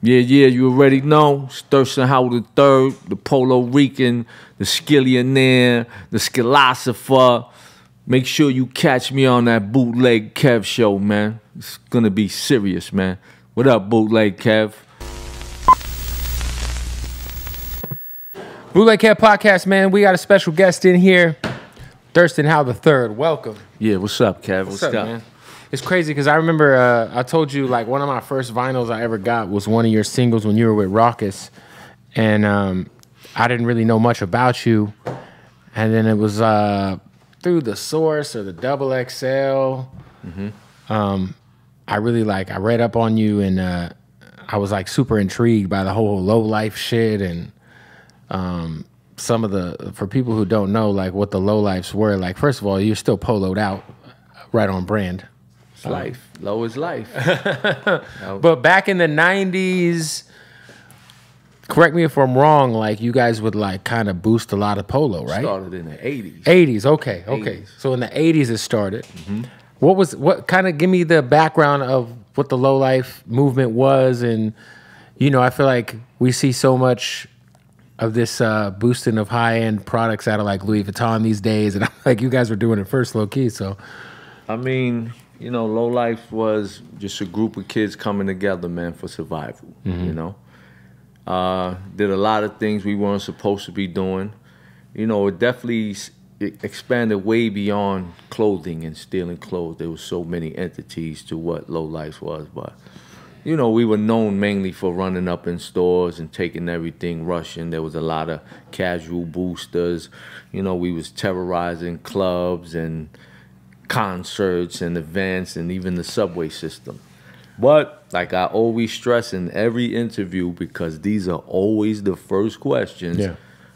Yeah, yeah, you already know. It's Thirstin Howl the Third, the Polo Rican, the Skillionaire, the Skilosopher. Make sure you catch me on that bootleg Kev show, man. It's gonna be serious, man. What up, bootleg Kev? Bootleg Cat Podcast, man. We got a special guest in here, Thirstin Howl the Third. Welcome. Yeah, what's up, Kev? What's, What's up, man? It's crazy because I remember uh, I told you like one of my first vinyls I ever got was one of your singles when you were with Rawkus, and um, I didn't really know much about you, and then it was uh, through the Source or the Double XL. Um, I really like I read up on you and uh, I was like super intrigued by the whole Lo Life shit and um, some of the for people who don't know like what the Lo Lifes were like. First of all, you're still poloed out, right on brand. It's life. Lo is life. But back in the '90s, correct me if I'm wrong. Like you guys would like kind of boost a lot of polo, right? Started in the 80s. '80s, okay, okay. 80s. So in the '80s it started. What was what kind of give me the background of what the Lo Life movement was, and you know, I feel like we see so much of this uh, boosting of high end products out of like Louis Vuitton these days, and I'm like, you guys were doing it first, low key. So I mean, you know, Lo Life was just a group of kids coming together, man, for survival. You know, uh, did a lot of things we weren't supposed to be doing. You know, it definitely it expanded way beyond clothing and stealing clothes. There was so many entities to what Lo Life was, but you know, we were known mainly for running up in stores and taking everything Russian. There was a lot of casual boosters. You know, we was terrorizing clubs and concerts and events and even the subway system. But like I always stress in every interview, because these are always the first questions. Yeah.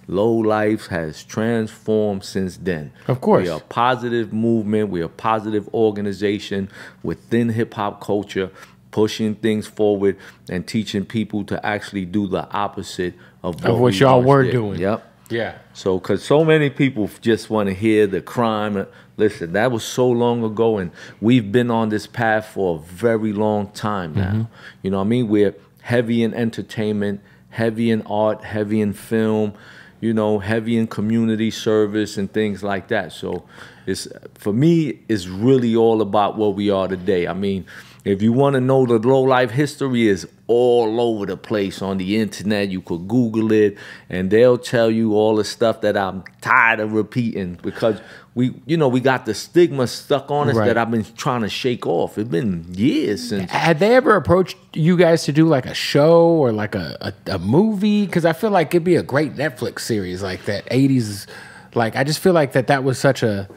Lo Life has transformed since then. Of course. We are a positive movement. We're a positive organization within hip hop culture, pushing things forward and teaching people to actually do the opposite of what, Of what y'all were did. doing. Yep. Yeah, So, because so many people just want to hear the crime. Listen, that was so long ago, and we've been on this path for a very long time now. Mm-hmm. You know what I mean? We're heavy in entertainment, heavy in art, heavy in film, you know, heavy in community service and things like that. So, it's for me, it's really all about what we are today. I mean, if you want to know the Lo Life history is all over the place on the internet. You could Google it and they'll tell you all the stuff that I'm tired of repeating because we you know, we got the stigma stuck on us Right. that I've been trying to shake off. It's been years since Had they ever approached you guys to do like a show or like a, a, a movie? Because I feel like it'd be a great Netflix series like that. 80s, like I just feel like that that was such a,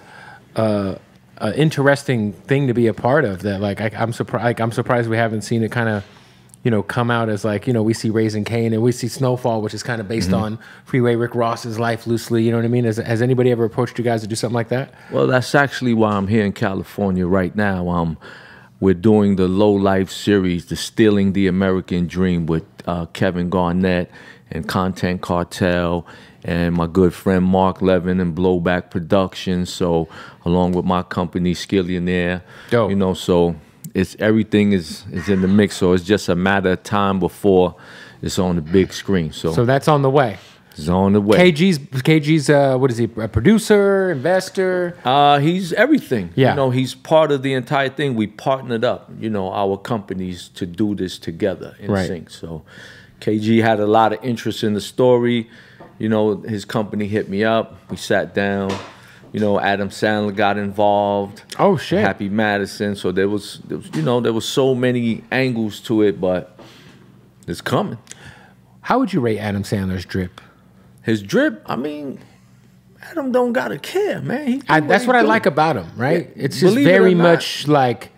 a, a interesting thing to be a part of. That like I, I'm surprised. Like, I'm surprised we haven't seen it kind of, you know, come out as like you know we see Raising Kane and we see Snowfall, which is kind of based on Freeway Rick Ross's life loosely. You know what I mean? Has, has anybody ever approached you guys to do something like that? Well, that's actually why I'm here in California right now. Um, we're doing the Lo Life series, the Stealing the American Dream, with uh, Kevin Garnett and Content Cartel, and my good friend Mark Levin and Blowback Productions. So, along with my company Skillionaire, Dope. you know, so it's everything is is in the mix. So it's just a matter of time before it's on the big screen. So, So that's on the way. it's on the way. KG's KG's uh, what is he? A producer, investor? Uh, he's everything. Yeah. You know, he's part of the entire thing. We partnered up, you know, our companies to do this together in Right. sync. So KG had a lot of interest in the story. You know, his company hit me up. We sat down. You know, Adam Sandler got involved. Oh, shit. Happy Madison. So there was, there was, you know, there was so many angles to it, but it's coming. How would you rate Adam Sandler's drip? His drip, I mean, Adam don't gotta care, man. He I, that's he what I like about him, right? Yeah, It's just believe it very much like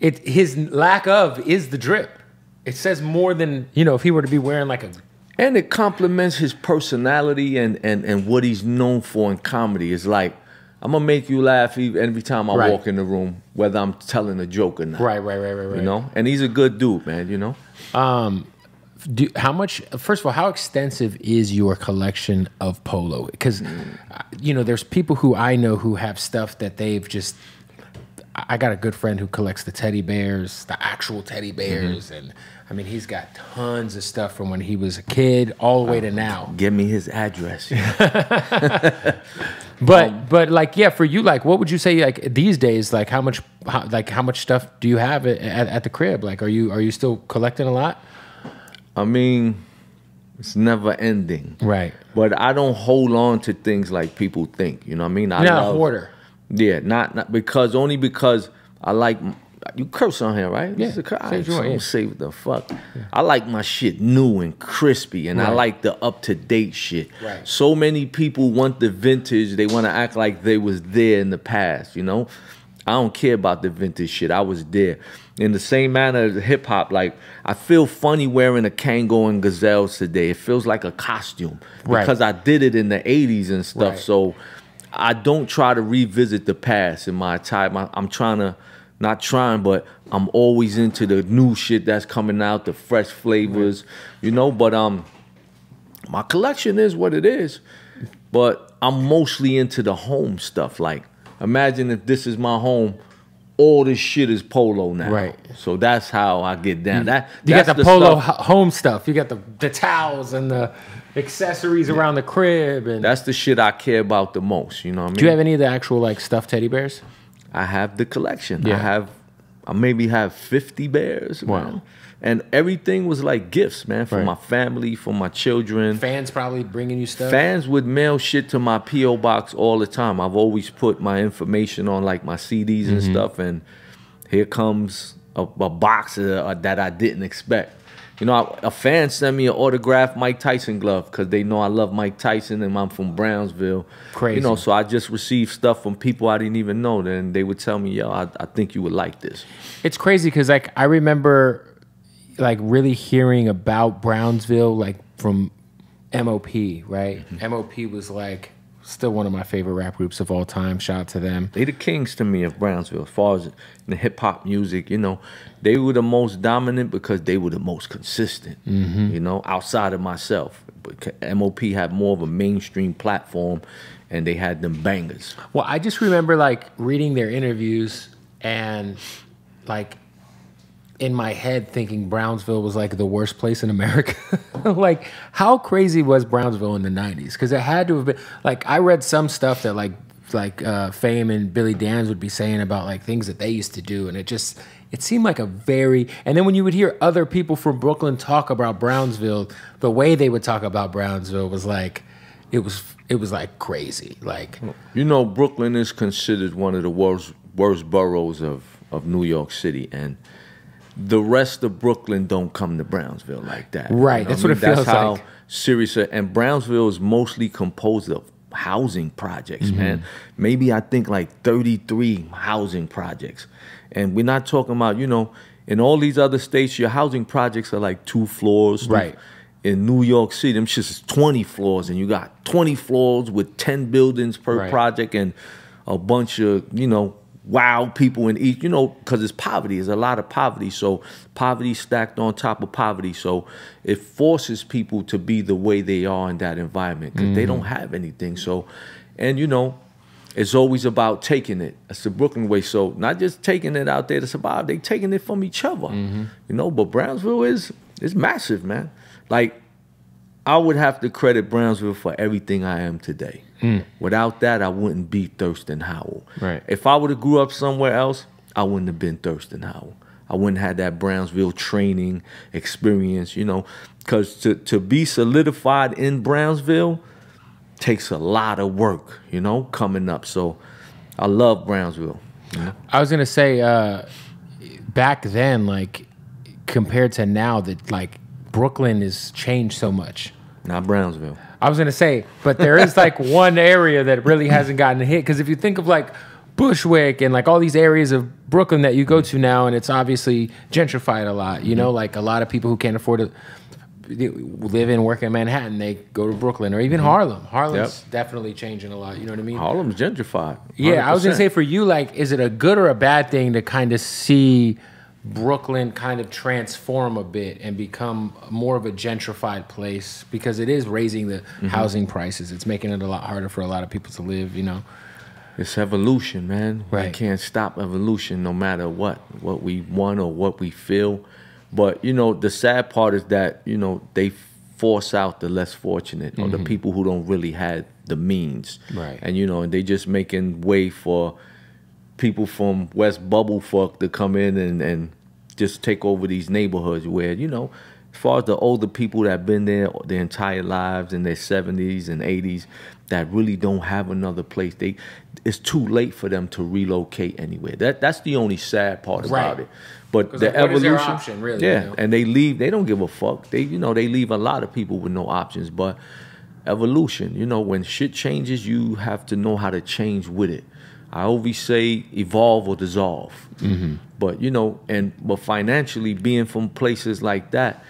it. His lack of is the drip. It says more than you know if he were to be wearing like a. And it complements his personality and, and, and what he's known for in comedy. It's like, I'm gonna make you laugh every time I Right. walk in the room, whether I'm telling a joke or not. Right, right, right, right, right. You know? And he's a good dude, man, you know? Um, Do, how much? First of all, how extensive is your collection of polo? Because you know, there's people who I know who have stuff that they've just I I got a good friend who collects the teddy bears, the actual teddy bears, and I mean he's got tons of stuff from when he was a kid all the way to oh, now. Give me his address. But um, but like yeah, for you like what would you say like these days like how much how, like how much stuff do you have at, at, at the crib? Like are you are you still collecting a lot? I mean, it's never ending. Right. But I don't hold on to things like people think. You know what I mean? I You're not a love- hoarder. Yeah, not not because only because I like you curse on here, right? Yeah, cur- say what you I don't yeah. say what the fuck. I like my shit new and crispy, and I like the up to date shit. Right. So many people want the vintage. They want to act like they was there in the past. You know, I don't care about the vintage shit. I was there. In the same manner as hip hop, like I feel funny wearing a Kangol and Gazelles today. It feels like a costume Right. because I did it in the '80s and stuff. Right. So I don't try to revisit the past in my time. I, I'm trying to, not trying, but I'm always into the new shit that's coming out, the fresh flavors, you know. But um, my collection is what it is. But I'm mostly into the home stuff. Like, imagine if this is my home. All this shit is polo now. Right. So that's how I get down. That You got that's the, polo stuff- home stuff. You got the the towels and the accessories around the crib and that's the shit I care about the most. You know what I mean? Do you have any of the actual like stuffed teddy bears? I have the collection. Yeah. I have, I maybe have 50 bears, Wow. man. And everything was like gifts, man, for Right. my family, for my children. Fans probably bringing you stuff. Fans would mail shit to my PO box all the time. I've always put my information on like my CDs and Mm-hmm. stuff, and here comes a, a box uh, that I didn't expect. You know, a fan sent me an autographed Mike Tyson glove because they know I love Mike Tyson and I'm from Brownsville. Crazy. You know, so I just received stuff from people I didn't even know. Then they would tell me, "Yo, I, I think you would like this." It's crazy because like I remember like really hearing about Brownsville like from MOP, right? Mm-hmm. MOP was like still one of my favorite rap groups of all time. Shout out to them. They the kings to me of Brownsville as far as the hip hop music. You know, they were the most dominant because they were the most consistent. Mm-hmm. You know, outside of myself, but MOP had more of a mainstream platform, and they had them bangers. Well, I just remember like reading their interviews and like in my head thinking Brownsville was like the worst place in America. like how crazy was Brownsville in the 90s? Cuz it had to have been like I read some stuff that like like uh, Fame and Billy Danze would be saying about like things that they used to do and it just it seemed like a very and then when you would hear other people from Brooklyn talk about Brownsville, the way they would talk about Brownsville was like it was it was like crazy. Like You know, Brooklyn is considered one of the worst worst boroughs of of New York City, and the rest of Brooklyn don't come to Brownsville like that. Right, that's what it That's feels how like. serious. And Brownsville is mostly composed of housing projects, Mm-hmm. man. Maybe I think like thirty three housing projects, and we're not talking about you know. In all these other states, your housing projects are like two floors, Right. in New York City, them shits is 20 floors, and you got 20 floors with 10 buildings per Right. project and a bunch of, you know, wild people in each, you know, because it's poverty. There's a lot of poverty. So poverty stacked on top of poverty. So it forces people to be the way they are in that environment because they don't mm-hmm. have anything. So, and you know, it's always about taking it. It's the Brooklyn way. So not just taking it out there to survive, they taking it from each other. Mm-hmm. You know, but Brownsville is is massive, man. Like I would have to credit Brownsville for everything I am today. Without that, I wouldn't be Thirstin Howl. Right. If I would have grew up somewhere else, I wouldn't have been Thirstin Howl. I wouldn't have had that Brownsville training experience, you know, because to, to be solidified in Brownsville takes a lot of work, you know, coming up. So I love Brownsville. I was gonna say, uh, back then, like compared to now, that like Brooklyn has changed so much. Not Brownsville. I was gonna say, but there is like one area that really hasn't gotten hit because if you think of like Bushwick and like all these areas of Brooklyn that you go to now, and it's obviously gentrified a lot. You know, mm-hmm. like a lot of people who can't afford to live and work in Manhattan, they go to Brooklyn or even mm-hmm. Harlem. Harlem's definitely changing a lot. You know what I mean? Harlem's gentrified. Yeah, I was gonna say for you, like, is it a good or a bad thing to kind of see Brooklyn kind of transform a bit and become more of a gentrified place because it is raising the Mm-hmm. housing prices. It's making it a lot harder for a lot of people to live. You know, It's evolution, man. We can't stop evolution no matter what, what we want or what we feel. But you know, the sad part is that you know they force out the less fortunate or the people who don't really have the means, Right. And you know, and they just making way for people from West Bubblefuck to come in and and just take over these neighborhoods where you know. As far as the older people that have been there their entire lives in their 70s and 80s that really don't have another place, they it's too late for them to relocate anywhere. That that's the only sad part about Right. it. But 'Cause, the like, what is their evolution, option, really, yeah, you know? and they leave. They don't give a fuck. They you know they leave a lot of people with no options. But evolution, you know, when shit changes, you have to know how to change with it. I always say evolve or dissolve. Mm-hmm. But you know, and but financially, being from places like that,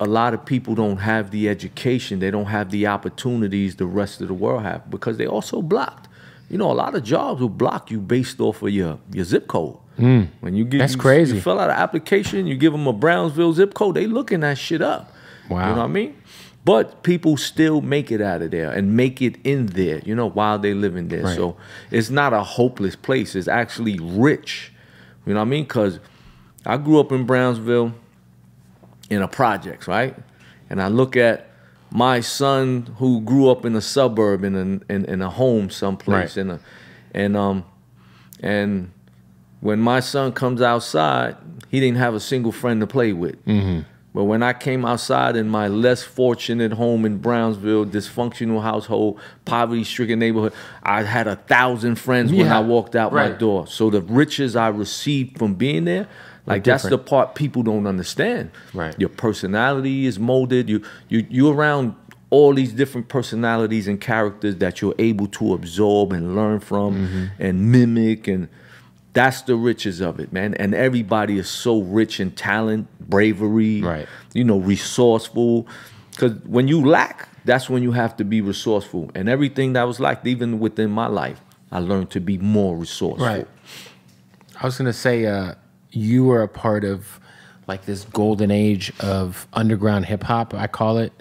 a lot of people don't have the education, they don't have the opportunities the rest of the world have because they also blocked. You know, a lot of jobs will block you based off of your your zip code. When you get Mm. That's you, crazy. you fill out an application, you give them a Brownsville zip code, they looking that shit up. Wow. You know what I mean? But people still make it out of there and make it in there, you know, while they living there. Right. So it's not a hopeless place. It's actually rich. You know what I mean? Because I grew up in Brownsville in a projects, right? And I look at my son who grew up in a suburb in a in, in a home someplace Right. in a and um and when my son comes outside, he didn't have a single friend to play with. But when I came outside in my less fortunate home in Brownsville, dysfunctional household, poverty-stricken neighborhood, I had a thousand friends when I walked out my door. So the riches I received from being there, like that's the part people don't understand. Right. Your personality is molded. You you you around all these different personalities and characters that you're able to absorb and learn from Mm-hmm. and mimic and that's the riches of it, man. And everybody is so rich in talent, bravery, Right. you know, resourceful. Cause when you lack, that's when you have to be resourceful. And everything that was like, even within my life, I learned to be more resourceful. Right. I was gonna say uh, you were a part of like this golden age of underground hip hop. I call it.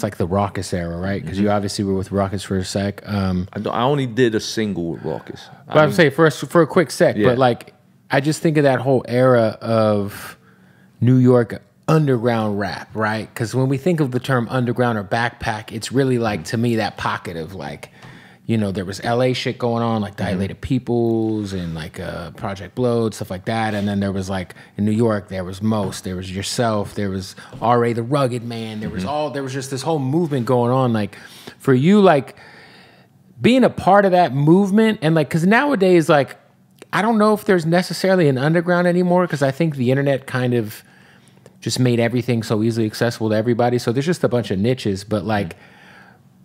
It's like the Rawkus era, right? Because you obviously were with Rawkus for a sec. Um, I, don't- I only did a single with Rawkus. but I would say for a, for a quick sec, Yeah. but like I just think of that whole era of New York underground rap, right? Because when we think of the term underground or backpack, it's really like to me that pocket of like, you know, there was LA shit going on, like mm-hmm. Dilated Peoples and like uh, Project Blowed, stuff like that. And then there was like in New York, there was Mos, there was yourself, there was R.A. the Rugged Man, there was mm-hmm. all, there was just this whole movement going on. Like for you, like being a part of that movement and like because nowadays like i don't know if there's necessarily an underground anymore because i think the internet kind of just made everything so easily accessible to everybody so there's just a bunch of niches but like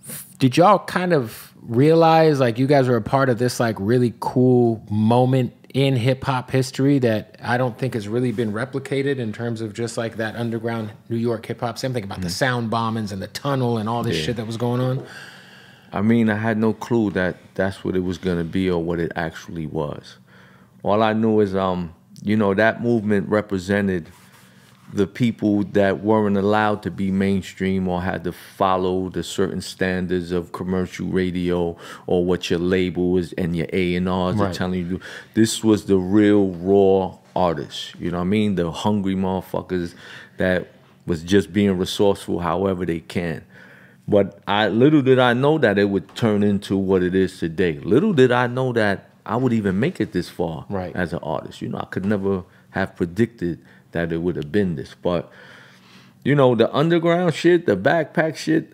f- did y'all kind of realize like you guys were a part of this like really cool moment in hip hop history that I don't think has really been replicated in terms of just like that underground New York hip hop. Same thing about the sound bombings and the tunnel and all this Yeah. shit that was going on. I mean, I had no clue that that's what it was gonna be or what it actually was. All I knew is, um, you know, that movement represented the people that weren't allowed to be mainstream or had to follow the certain standards of commercial radio or what your label is and your A and R's are telling you. This was the real raw artists. You know what I mean? The hungry motherfuckers that was just being resourceful however they can. But I little did I know that it would turn into what it is today. Little did I know that I would even make it this far Right. as an artist. You know, I could never have predicted that it would have been this. But you know, the underground shit, the backpack shit,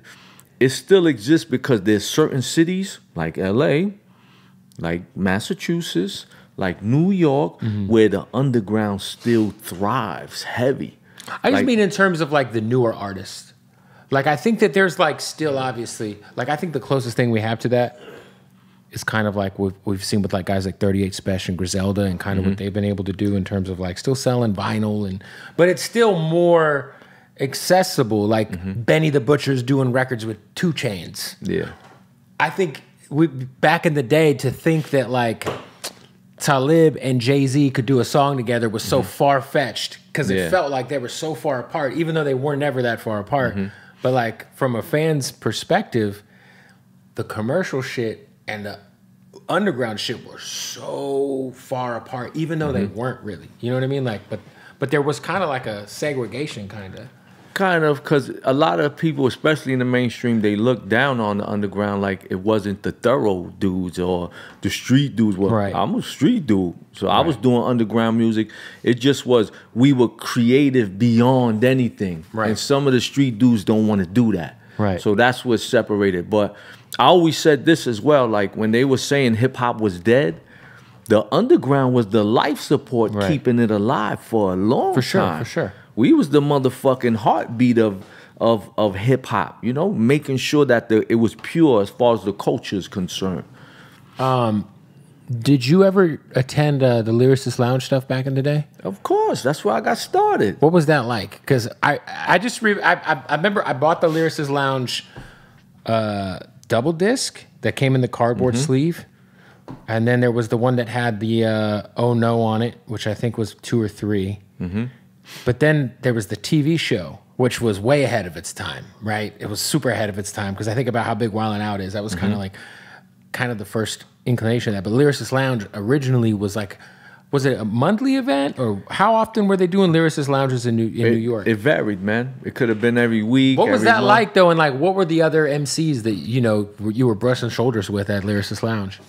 it still exists because there's certain cities like LA, like Massachusetts, like New York, Mm-hmm. where the underground still thrives heavy. I just Like- mean in terms of like the newer artists. Like I think that there's like still obviously like I think the closest thing we have to that is kind of like we've, we've seen with like guys like 38 Special and Griselda and kind of Mm-hmm. what they've been able to do in terms of like still selling vinyl and but it's still more accessible. Like Mm-hmm. Benny the Butcher's doing records with 2 Chainz. Yeah. I think we back in the day to think that like Talib and Jay Z could do a song together was so far fetched because it Mm-hmm. Yeah. felt like they were so far apart, even though they were never that far apart. Mm-hmm. But like from a fan's perspective, the commercial shit and the underground shit were so far apart, even though they mm-hmm. weren't really. You know what I mean? Like, but but there was kind of like a segregation, kind of. kind of because a lot of people, especially in the mainstream, they look down on the underground like it wasn't the thorough dudes or the street dudes. Well, Right. I'm a street dude, so I was doing underground music. It just was we were creative beyond anything, Right. and some of the street dudes don't want to do that. Right. So that's what separated. But I always said this as well. Like when they were saying hip hop was dead. The underground was the life support Right. keeping it alive for a long For sure, time. for sure. We was the motherfucking heartbeat of of of hip hop, you know, making sure that the it was pure as far as the culture is concerned. Um, Did you ever attend uh, the Lyricist Lounge stuff back in the day? Of course, that's where I got started. What was that like? Because I I just re- I, I I remember I bought the Lyricist Lounge uh, double disc that came in the cardboard mm-hmm. sleeve, and then there was the one that had the uh, Oh No on it, which I think was two or 3 mm-hmm. But then there was the TV show, which was way ahead of its time, right? It was super ahead of its time because I think about how big Wild 'N Out is. That was kind of mm-hmm. like kind of the first inclination of that. But Lyricist Lounge originally was like. Was it a monthly event, or how often were they doing lyricist lounges in New in It, New York? it varied, man. It could have been every week. What was that month. like though? And like, what were the other MCs that you know you were brushing shoulders with at Lyricist Lounge?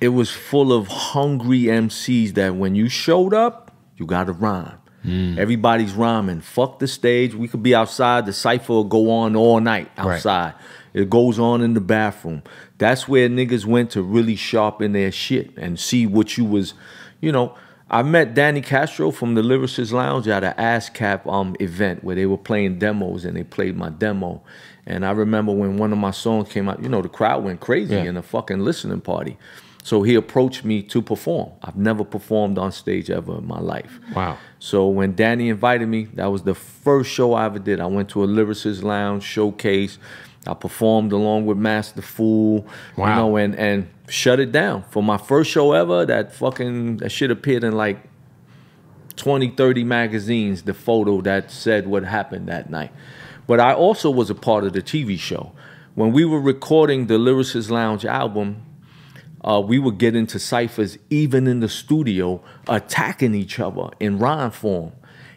It was full of hungry MCs that when you showed up, you got to rhyme. Mm. Everybody's rhyming. Fuck the stage. We could be outside. The cipher will go on all night outside. It goes on in the bathroom. That's where niggas went to really sharpen their shit and see what you was, you know. I met Danny Castro from the Lyricist Lounge at an ASCAP um, event where they were playing demos and they played my demo. And I remember when one of my songs came out, you know, the crowd went crazy Yeah. in a fucking listening party. So he approached me to perform. I've never performed on stage ever in my life. Wow. So when Danny invited me, that was the first show I ever did. I went to a lyricist lounge showcase. I performed along with Master Fool, Wow. you know, and and shut it down for my first show ever. That fucking that shit appeared in like 20, 30 magazines. The photo that said what happened that night. But I also was a part of the TV show. When we were recording the Lyricist Lounge album, uh, we would get into ciphers even in the studio, attacking each other in rhyme form,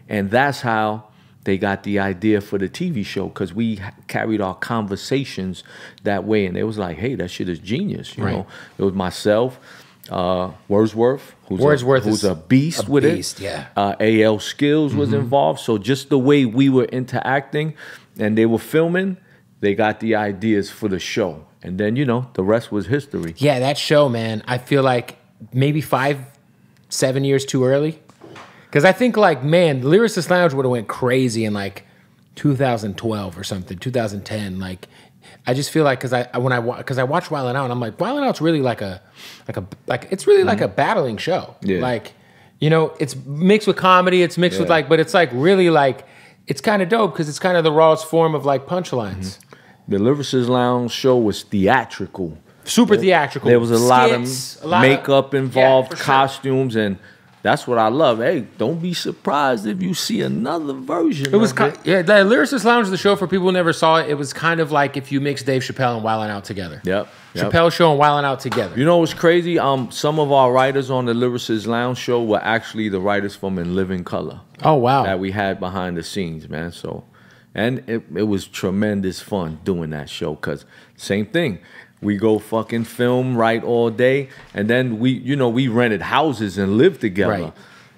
and that's how they got the idea for the TV show because we carried our conversations that way, and they was like, "Hey, that shit is genius," you Right. know. It was myself, uh, Wordsworth, who's Wordsworth a, who's a beast a with beast, it. yeah. Uh, AL Skills was involved, so just the way we were interacting, and they were filming, they got the ideas for the show, and then you know the rest was history. Yeah, that show, man. I feel like maybe five, seven years too early. Because I think like, man, Lyricist Lounge would have went crazy in like 2012 or something, 2010. Like, I just feel like because I when I because I watch Wild 'N Out, I'm like Wild 'N Out's really like a like a like it's really like a battling show. Mm-hmm. Yeah. Like, you know, it's mixed with comedy. It's mixed with like, but it's like really like it's kind of dope because it's kind of the rawest form of like punchlines. The Lyricist Lounge show was theatrical. Super theatrical. There was a lot of a lot makeup yeah, involved, for sure. costumes, and that's what I love. Hey, don't be surprised if you see another version. It was of kind, yeah. The Lyricist Lounge, the show for people who never saw it, it was kind of like if you mix Dave Chappelle and Wild 'N Out together. Yep. yep. Chappelle show and Wild 'N Out together. You know what's crazy? Um, some of our writers on the Lyricist Lounge show were actually the writers from In Living Color oh wow. that we had behind the scenes, man. So, and it, it was tremendous fun doing that show because same thing. We go fucking film right all day, and then we, you know, we rented houses and lived together. Right.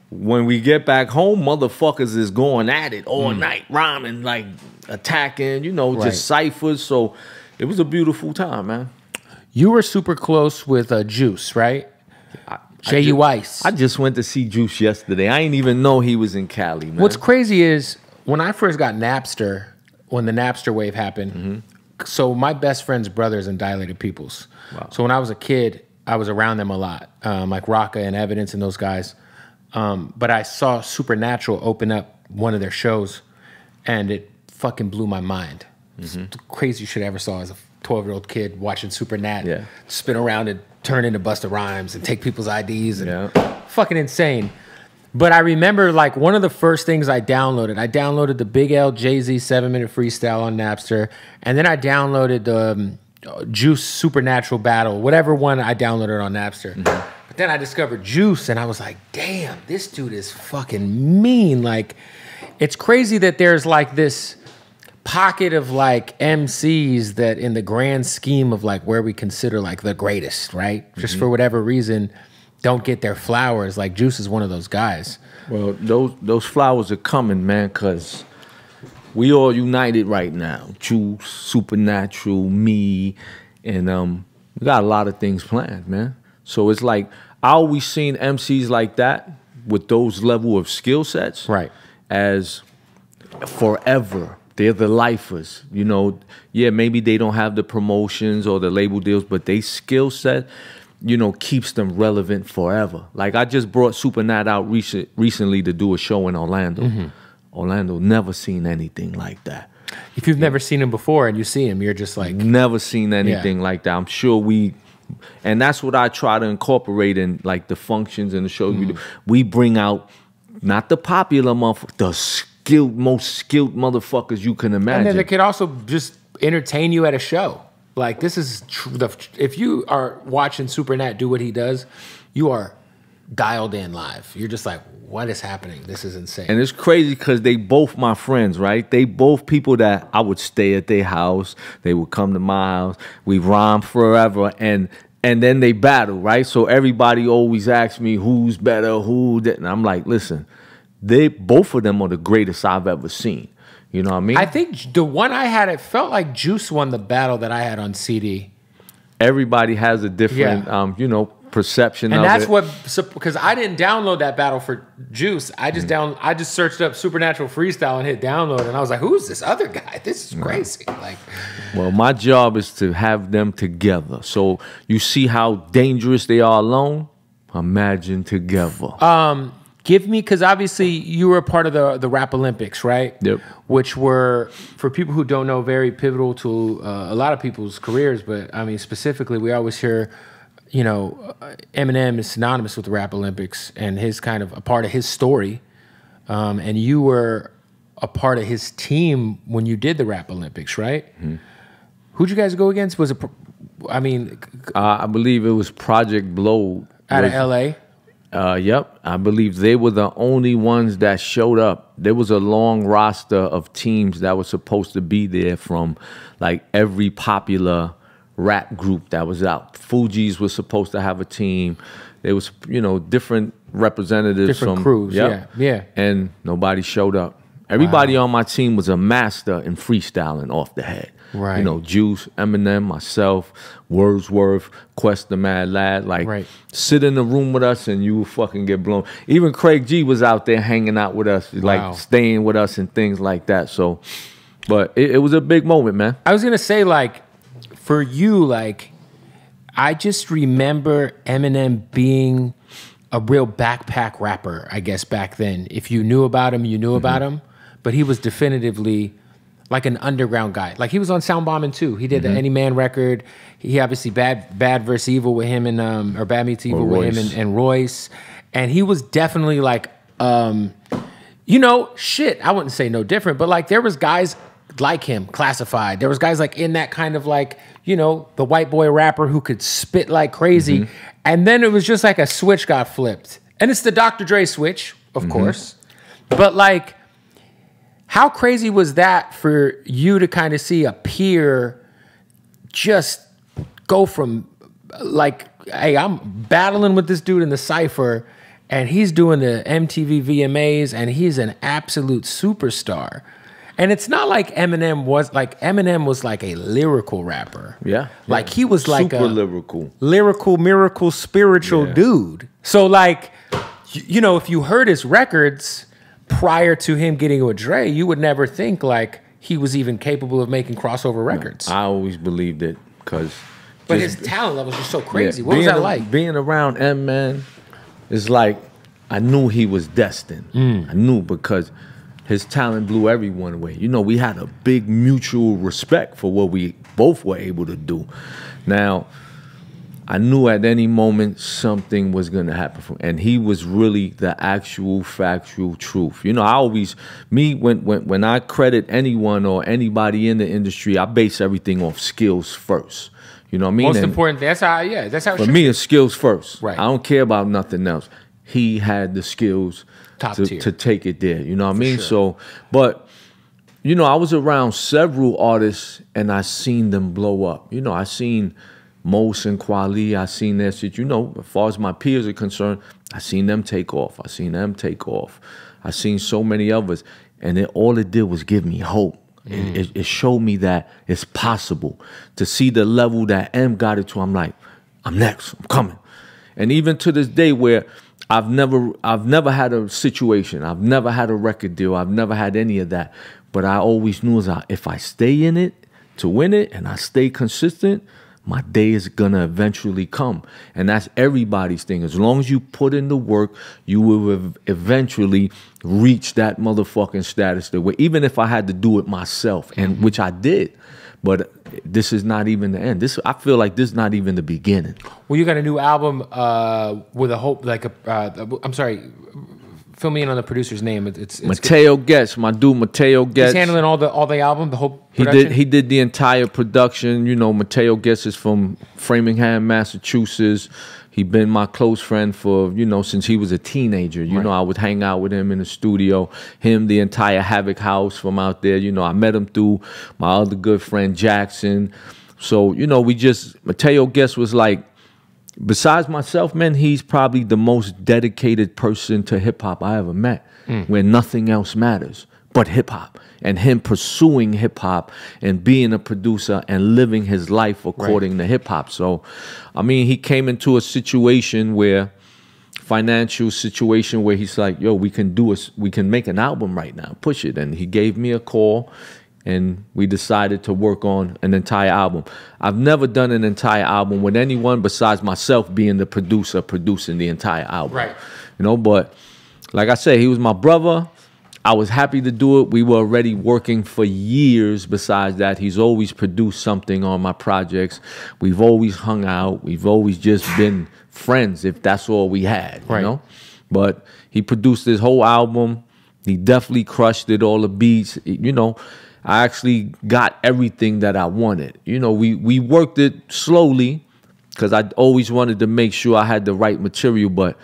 When we get back home, motherfuckers is going at it all night, rhyming, like attacking, you know, Right. just ciphers. So it was a beautiful time, man. you were super close with uh, Juice, right? J U Ice. I just went to see Juice yesterday. I didn't even know he was in Cali, man. What's crazy is when I first got Napster, when the Napster wave happened. Mm-hmm. So my best friend's brother's in Dilated Peoples. So when I was a kid, I was around them a lot, um, like Rakaa and Evidence and those guys. Um, but I saw Supernatural open up one of their shows, and it fucking blew my mind. It's Mm-hmm. the craziest shit I ever saw as a 12 year old kid watching Supernat Yeah. spin around and turn into Busta Rhymes and take people's IDs and Yeah. fucking insane. But I remember like one of the first things I downloaded. I downloaded the Big L Jay Z seven minute freestyle on Napster, and then I downloaded the um, Juice Supernatural Battle, whatever one I downloaded on Napster. But then I discovered Juice, and I was like, damn, this dude is fucking mean. Like, it's crazy that there's like this pocket of like MCs that, in the grand scheme of like where we consider like the greatest, right? Just for whatever reason, don't get their flowers. Like Juice is one of those guys. Well, those those flowers are coming, man, cause we all united right now. Juice, Supernatural, me, and um, we got a lot of things planned, man. So it's like I always seen MCs like that with those level of skill sets, Right. As forever. They're the lifers, you know. Yeah, maybe they don't have the promotions or the label deals, but they skill set, you know, keeps them relevant forever. Like I just brought Supernat out recent, recently to do a show in Orlando. Mm-hmm. Orlando never seen anything like that. If you've never seen him before and you see him, you're just like, Never seen anything like that. I'm sure we, and that's what I try to incorporate in like the functions and the shows we do. Mm-hmm. We bring out not the popular motherfuckers, the skilled, most skilled motherfuckers you can imagine. and then it could also just entertain you at a show. Like this is tr- the if you are watching Supernat do what he does, you are dialed in live. You're just like, what is happening? This is insane. And it's crazy because they both my friends, right? They both people that I would stay at their house. They would come to my house. We rhyme forever, and and then they battle, right? So everybody always asks me who's better, who. And I'm like, listen, they both of them are the greatest I've ever seen. You know what I mean? I think the one I had, it felt like Juice won the battle that I had on CD. everybody has a different, Yeah. um, you know, perception And of that's it. what because I didn't download that battle for Juice. I Mm. just down I just searched up Supernatural Freestyle and hit download, and I was like, "Who's this other guy? This is crazy!" Like, Well, my job is to have them together. So you see how dangerous they are alone. Imagine together. Uh, give me because obviously you were a part of the the Rap Olympics, right? Yep. Which were for people who don't know very pivotal to uh, a lot of people's careers, but I mean specifically, we always hear, you know, uh, Eminem is synonymous with the Rap Olympics and his kind of a part of his story, um, and you were a part of his team when you did the Rap Olympics, right? Who'd you guys go against? Was it? pro- I mean, Uh, I believe it was Project Blow. out of L.A. Uh, yep, I believe they were the only ones that showed up. There was a long roster of teams that were supposed to be there from like every popular rap group that was out. Fugees was supposed to have a team. There was, you know, different representatives Different from crews, Yep. yeah, yeah. And nobody showed up. Everybody on my team was a master in freestyling off the head. Right. You know, Juice, Eminem, myself, Wordsworth, Quest the Mad Lad. Like, Right. sit in the room with us and you will fucking get blown. Even Craig G was out there hanging out with us, like Wow. staying with us and things like that. So, but it, it was a big moment, man. I was gonna say like for you like I just remember Eminem being a real backpack rapper, I guess back then. If you knew about him, you knew mm-hmm. about him, but he was definitively like an underground guy. Like he was on Sound Bombing too. He did the Any Man record. He obviously bad bad versus evil with him and um or bad meets evil Or with him and, and Royce. And he was definitely like um you know, shit, I wouldn't say no different, but like there was guys like him, classified. There was guys like in that kind of like, you know, the white boy rapper who could spit like crazy. And then it was just like a switch got flipped. And it's the Dr. Dre switch, of course. But like how crazy was that for you to kind of see a peer just go from like, hey, I'm battling with this dude in the cipher, and he's doing the MTV VMAs, and he's an absolute superstar. And it's not like Eminem was like Eminem was like a lyrical rapper. Yeah. Like he was like Super a lyrical. lyrical, miracle, spiritual Yeah. dude. So like, you, you know, if you heard his records prior to him getting with Dre, you would never think like he was even capable of making crossover records. I always believed it because. but his talent levels just so crazy. what was that a- like? Being around M man is like I knew he was destined. Mm. I knew because his talent blew everyone away. You know, we had a big mutual respect for what we both were able to do. Now, I knew at any moment something was gonna happen from and he was really the actual factual truth. You know, I always me when when when I credit anyone or anybody in the industry, I base everything off skills first. You know what I mean? Most And important. That's how. Yeah. That's how. for me, it's skills first. Right. I don't care about nothing else. He had the skills to, to take it there. You know what I mean? sure. So, but you know, I was around several artists and I seen them blow up. You know, I seen Mos and Kweli. I seen that shit. You know, as far as my peers are concerned, I seen them take off. I seen them take off. I seen so many others, and it, all it did was give me hope. It, mm. it, it showed me that it's possible to see the level that M got it to. I'm like, I'm next. I'm coming. And even to this day, where I've never, I've never had a situation. I've never had a record deal. I've never had any of that. But I always knew that if I stay in it to win it, and I stay consistent, my day is gonna eventually come. And that's everybody's thing. As long as you put in the work, you will eventually reach that motherfucking status that way. Even if I had to do it myself, and which I did. But this is not even the end. This I feel like this is not even the beginning. Well, you got a new album uh, with a hope, like a. Uh, I'm sorry, fill me in on the producer's name. It- It's, it's Mateo Getz, my dude Mateo Guess. he's handling all the all the album, the whole. He did he did the entire production. You know, Mateo Getz is from Framingham, Massachusetts. He been my close friend for, you know, since he was a teenager. You know, I would hang out with him in the studio. Him, the entire Havoc House from out there. You know, I met him through my other good friend Jackson. So, you know, we just Mateo Guess was like besides myself, man, he's probably the most dedicated person to hip hop I ever met, mm. where nothing else matters but hip hop. And him pursuing hip hop and being a producer and living his life according to hip hop. So, I mean, he came into a situation where financial situation where he's like, yo, we can do a, we can make an album right now, push it. And he gave me a call and we decided to work on an entire album. I've never done an entire album with anyone besides myself being the producer, producing the entire album. Right. You know, but like I said, he was my brother. I was happy to do it. We were already working for years. Besides that, he's always produced something on my projects. We've always hung out. We've always just been friends, if that's all we had. You Right. know? But he produced this whole album. He definitely crushed it, all the beats. You know, I actually got everything that I wanted. You know, we we worked it slowly because I always wanted to make sure I had the right material. But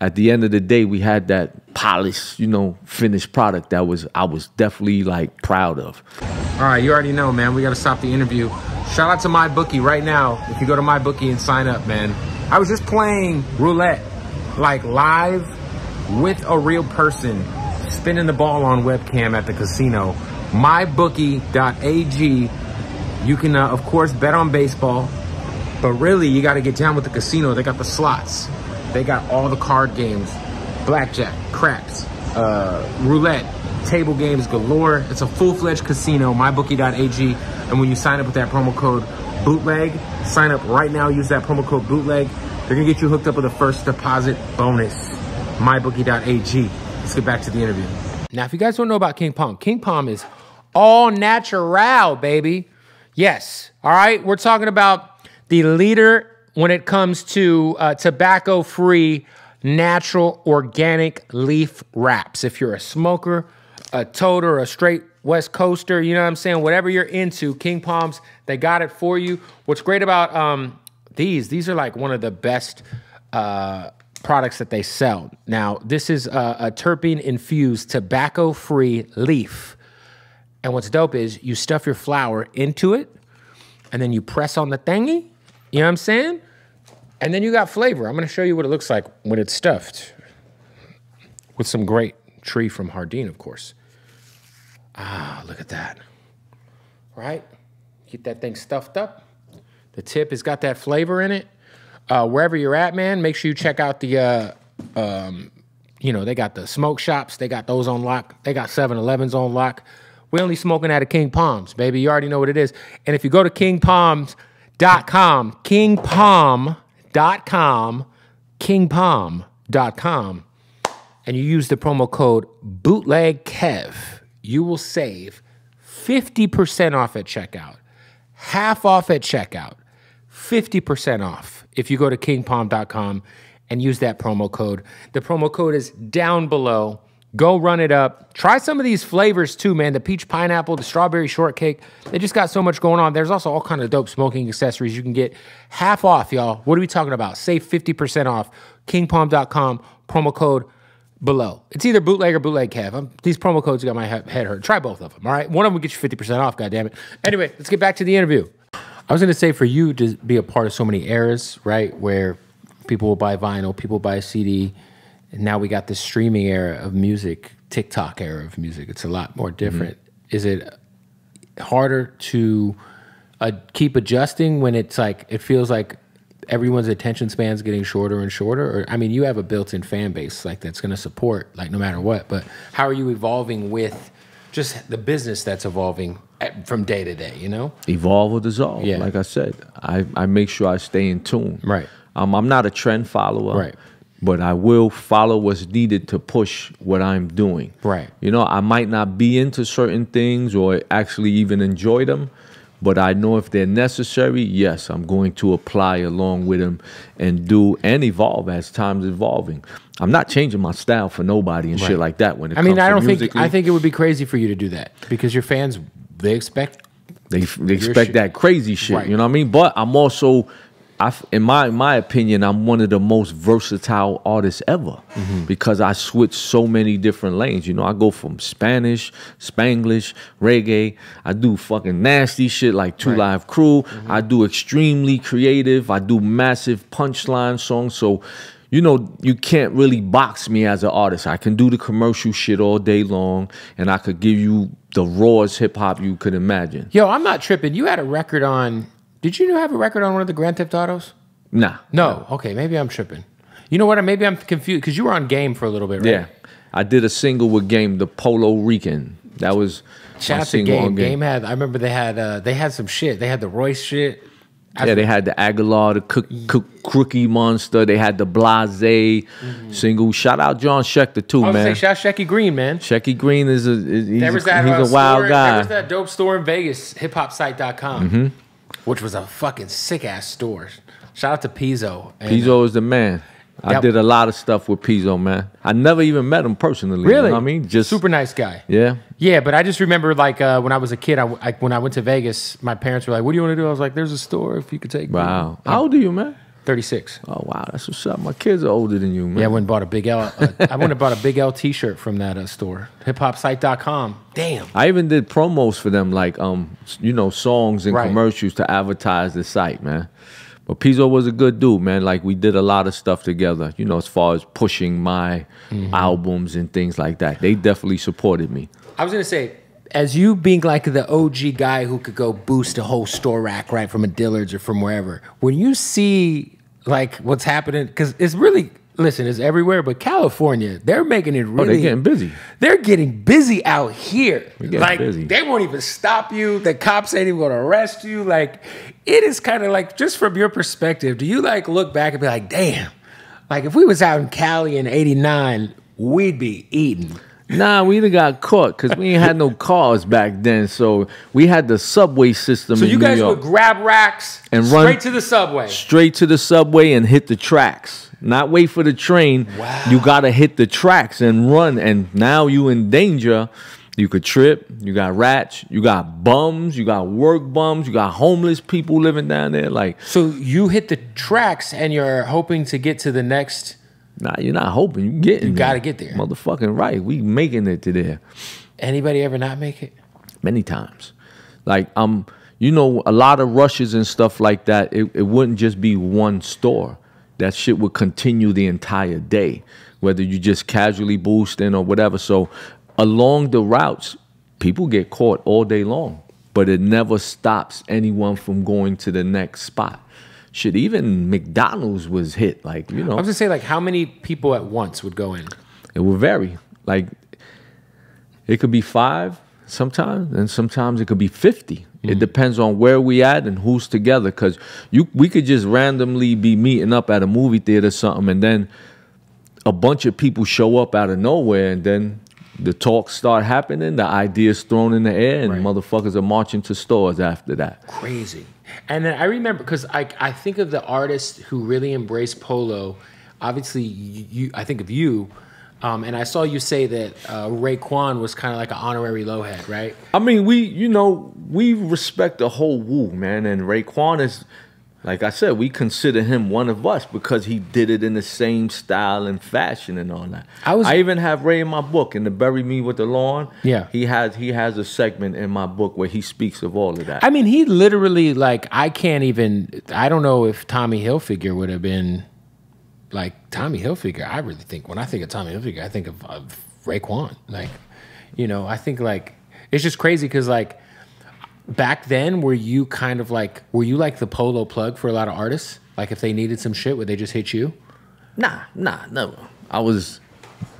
at the end of the day, we had that polished, you know, finished product that was I was definitely like proud of. All right, you already know, man. We got to stop the interview. Shout out to MyBookie right now. If you go to MyBookie and sign up, man. I was just playing roulette, like live with a real person, spinning the ball on webcam at the casino. MyBookie.ag. You can, uh, of course, bet on baseball, but really, you got to get down with the casino. They got the slots, they got all the card games, blackjack, craps, uh, roulette, table games galore. It's a full-fledged casino, mybookie.ag. And when you sign up with that promo code bootleg, sign up right now, use that promo code bootleg. They're gonna get you hooked up with a first deposit bonus. mybookie.ag. Let's get back to the interview. Now, if you guys don't know about King Palm, King Palm is all natural, baby. Yes. All right. We're talking about the leader when it comes to uh, tobacco free, natural, organic leaf wraps. If you're a smoker, a toter, a straight West Coaster, you know what I'm saying? Whatever you're into, King Palms, they got it for you. What's great about um, these, these are like one of the best uh, products that they sell. Now, this is a, a terpene infused tobacco free leaf. And what's dope is you stuff your flour into it and then you press on the thingy. You know what I'm saying? And then you got flavor. I'm gonna show you what it looks like when it's stuffed with some great tree from Jardín, of course. Ah, look at that. Right? Get that thing stuffed up. The tip has got that flavor in it. Uh, wherever you're at, man, make sure you check out the, uh, um, you know, they got the smoke shops. They got those on lock. They got 7-Elevens on lock. We only smoking out of King Palms, baby. You already know what it is. And if you go to kingpalms.com, kingpalm.com, kingpalm.com, and you use the promo code bootlegkev, you will save 50% off at checkout, half off at checkout, 50% off if you go to kingpalm.com and use that promo code. The promo code is down below. Go run it up. Try some of these flavors too, man. The peach pineapple, the strawberry shortcake. They just got so much going on. There's also all kind of dope smoking accessories you can get half off, y'all. What are we talking about? Save 50% off. Kingpalm.com, promo code below. It's either bootleg or bootleg Kev. I'm, these promo codes got my head hurt. Try both of them, all right? One of them will get you 50% off, God damn it. Anyway, let's get back to the interview. I was gonna say for you to be a part of so many eras, right? Where people will buy vinyl, people buy a CD, and now we got this streaming era of music, TikTok era of music. It's a lot more different. Is it harder to uh, keep adjusting when it's like it feels like everyone's attention span's getting shorter and shorter? Or I mean, you have a built-in fan base like that's going to support like no matter what. But how are you evolving with just the business that's evolving at, from day to day? You know, evolve or dissolve. Yeah. Like I said, I, I make sure I stay in tune. Right. Um, I'm not a trend follower. Right. But I will follow what's needed to push what I'm doing. Right. You know, I might not be into certain things or actually even enjoy them, but I know if they're necessary, yes, I'm going to apply along with them and do and evolve as time's evolving. I'm not changing my style for nobody and shit like that when it comes to the. I mean, I don't think. I think it would be crazy for you to do that because your fans they expect They, they expect that crazy shit. Right. You know what I mean? But I'm also, I in my my opinion, I'm one of the most versatile artists ever Mm-hmm. because I switch so many different lanes. You know, I go from Spanish, Spanglish, reggae. I do fucking nasty shit like Two Right. Live Crew. Mm-hmm. I do extremely creative. I do massive punchline songs. So. You know, you can't really box me as an artist. I can do the commercial shit all day long, and I could give you the rawest hip hop you could imagine. Yo, I'm not tripping. You had a record on. Did you have a record on one of the Grand Theft Autos? Nah. No. Okay, maybe I'm tripping. You know what? Maybe I'm confused because you were on Game for a little bit, right? Yeah. I did a single with Game, the Polo Rican. That was Shout my out to Game. on Game had. I remember they had. Uh, they had some shit. They had the Royce shit. I Yeah, they had the Aguilar, the Cook, Cook, Crookie Monster. They had the Blase single. Shout out John Schechter too, man. gonna say shout out Shecky Green, man. Shecky Green is a is, he's, a, he's uh, a wild store, guy. There was that dope store in Vegas, hiphopsite.com, Mm-hmm. Which was a fucking sick ass store. Shout out to Pizzo. And, uh, Pizzo is the man. I did a lot of stuff with Pizzo, man. I never even met him personally. you Really? know what I mean, just super nice guy. Yeah, Yeah, but I just remember like uh, when I was a kid, I, I- when I went to Vegas, my parents were like, "What do you want to do?" I was like, "There's a store if you could take me." wow. How old are you, man? 36. Oh wow, that's what's up. My kids are older than you, man. Yeah, I went and bought a big L. Uh, I went and bought a big L T-shirt from that uh, store, hiphopsite.com. Damn. I even did promos for them, like um, you know, songs and Right. commercials to advertise the site, man. But Pizzo was a good dude, man. Like we did a lot of stuff together, you know, as far as pushing my Mm-hmm. albums and things like that. They definitely supported me. I was gonna say, as you being like the OG guy who could go boost a whole store rack right from a Dillard's or from wherever, when you see like what's happening, because it's really listen, it's everywhere, but California, they're making it Oh, really. they're getting busy. They're getting busy out here. Like busy. they won't even stop you. The cops ain't even gonna arrest you. Like it is kind of like just from your perspective, do you like look back and be like, damn, like if we was out in Cali in '89, we'd be eating. Nah, we either got caught because we ain't had no cars back then. So we had the subway system So you guys would grab racks And run straight run- to the subway. straight to the subway and hit the tracks. Not wait for the train. Wow. You gotta hit the tracks and run. And now you in danger. You could trip. You got rats. You got bums. You got work bums. You got homeless people living down there. Like, So you hit the tracks and you're hoping to get to the next. Nah, you're not hoping. You're getting. You gotta get there. Motherfucking right. We making it to there Anybody ever not make it? many times. Like, um, you know, a lot of rushes and stuff like that. It, it wouldn't just be one store. That shit would continue the entire day, whether you just casually boosting or whatever. So, along the routes, people get caught all day long, but it never stops anyone from going to the next spot. Shit, even McDonald's was hit. Like, you know, I was gonna say like how many people at once would go in? it would vary. Like it could be five sometimes, and sometimes it could be 50 It mm-hmm. depends on where we at and who's together. Cause you we could just randomly be meeting up at a movie theater or something, and then a bunch of people show up out of nowhere, and then the talks start happening, the ideas thrown in the air, and Right. motherfuckers are marching to stores after that. crazy. And then I remember because I I think of the artists who really embrace polo. Obviously, you, you I think of you, um, and I saw you say that uh, Raekwon was kind of like an honorary lowhead, right? I mean, we, you know, we respect the whole Wu, man. And Raekwon is, like I said, we consider him one of us because he did it in the same style and fashion and all that. I was- I even have Ray in my book, in the Bury Me with the Lo On. Yeah. He has he has a segment in my book where he speaks of all of that. I mean, he literally like I can't even. I don't know if Tommy Hilfiger would have been like Tommy Hilfiger. I really think when I think of Tommy Hilfiger, I think of, of Raekwon. Like, you know, I think like it's just crazy because like back then, were you kind of like were you like the polo plug for a lot of artists? Like if they needed some shit, would they just hit you? nah, nah, never. I was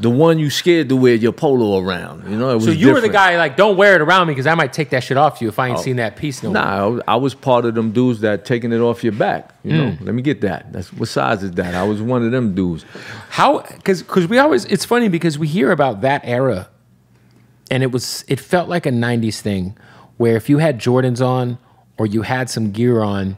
the one you scared to wear your polo around. You know, it was So you were the guy like, don't wear it around me because I might take that shit off you if I ain't seen that piece no more. Nah, I was- I was part of them dudes that taking it off your back. You know, Hmm. let me get that. That's what size is that? I was one of them dudes. How? Because because we always it's funny because we hear about that era, and it was it felt like a '90s thing, where if you had Jordans on or you had some gear on,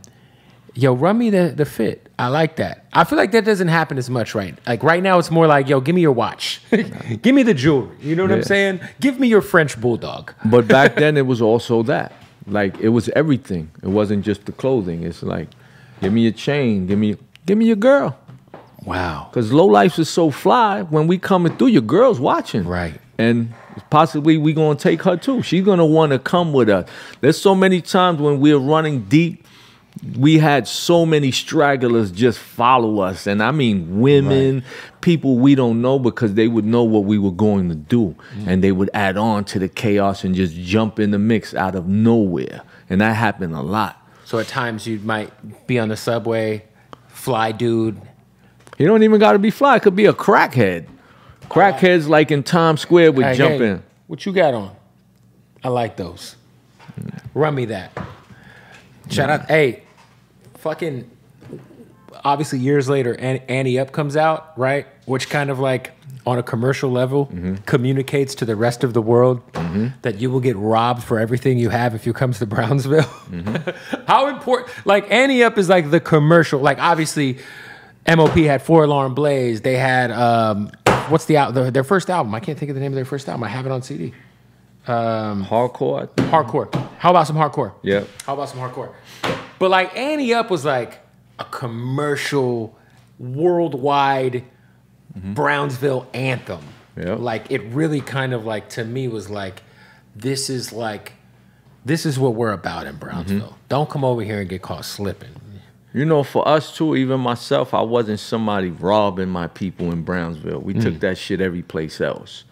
yo, run me the the fit. I like that. I feel like that doesn't happen as much right. Like right now, it's more like, yo, give me your watch, give me the jewelry. You know what I'm saying? Give me your French bulldog. But back then it was also that. Like it was everything. It wasn't just the clothing. It's like, give me a chain, give me give me your girl. Wow. Cause Lo Life is so fly. When we coming through, your girl's watching. Right. And possibly we gonna take her too. She's gonna wanna come with us. There's so many times when we're running deep, we had so many stragglers just follow us. And I mean women, people we don't know because they would know what we were going to do. Mm. And they would add on to the chaos and just jump in the mix out of nowhere. And that happened a lot. So at times you might be on the subway, fly dude. You don't even gotta be fly, it could be a crackhead. Crackheads like in Times Square would Hey, jump hey, in. What you got on? I like those. Run me that. Shout out. Hey, fucking. Obviously, years later, An- Ante Up comes out, right? Which kind of like on a commercial level mm-hmm. communicates to the rest of the world mm-hmm. that you will get robbed for everything you have if you comes to Brownsville. Mm-hmm. How important? Like Ante Up is like the commercial. Like obviously, MOP had Four Alarm Blaze. They had um, what's the, al- the their first album? I can't think of the name of their first album. I have it on CD. Um, hardcore, Hardcore. How about some hardcore? Yeah. How about some hardcore? But like Ante Up was like a commercial, worldwide mm-hmm. Brownsville anthem. Yeah. Like it really kind of like to me was like, this is like, this is what we're about in Brownsville. Mm-hmm. Don't come over here and get caught slipping. You know, for us too, even myself, I wasn't somebody robbing my people in Brownsville. We Mm. took that shit every place else.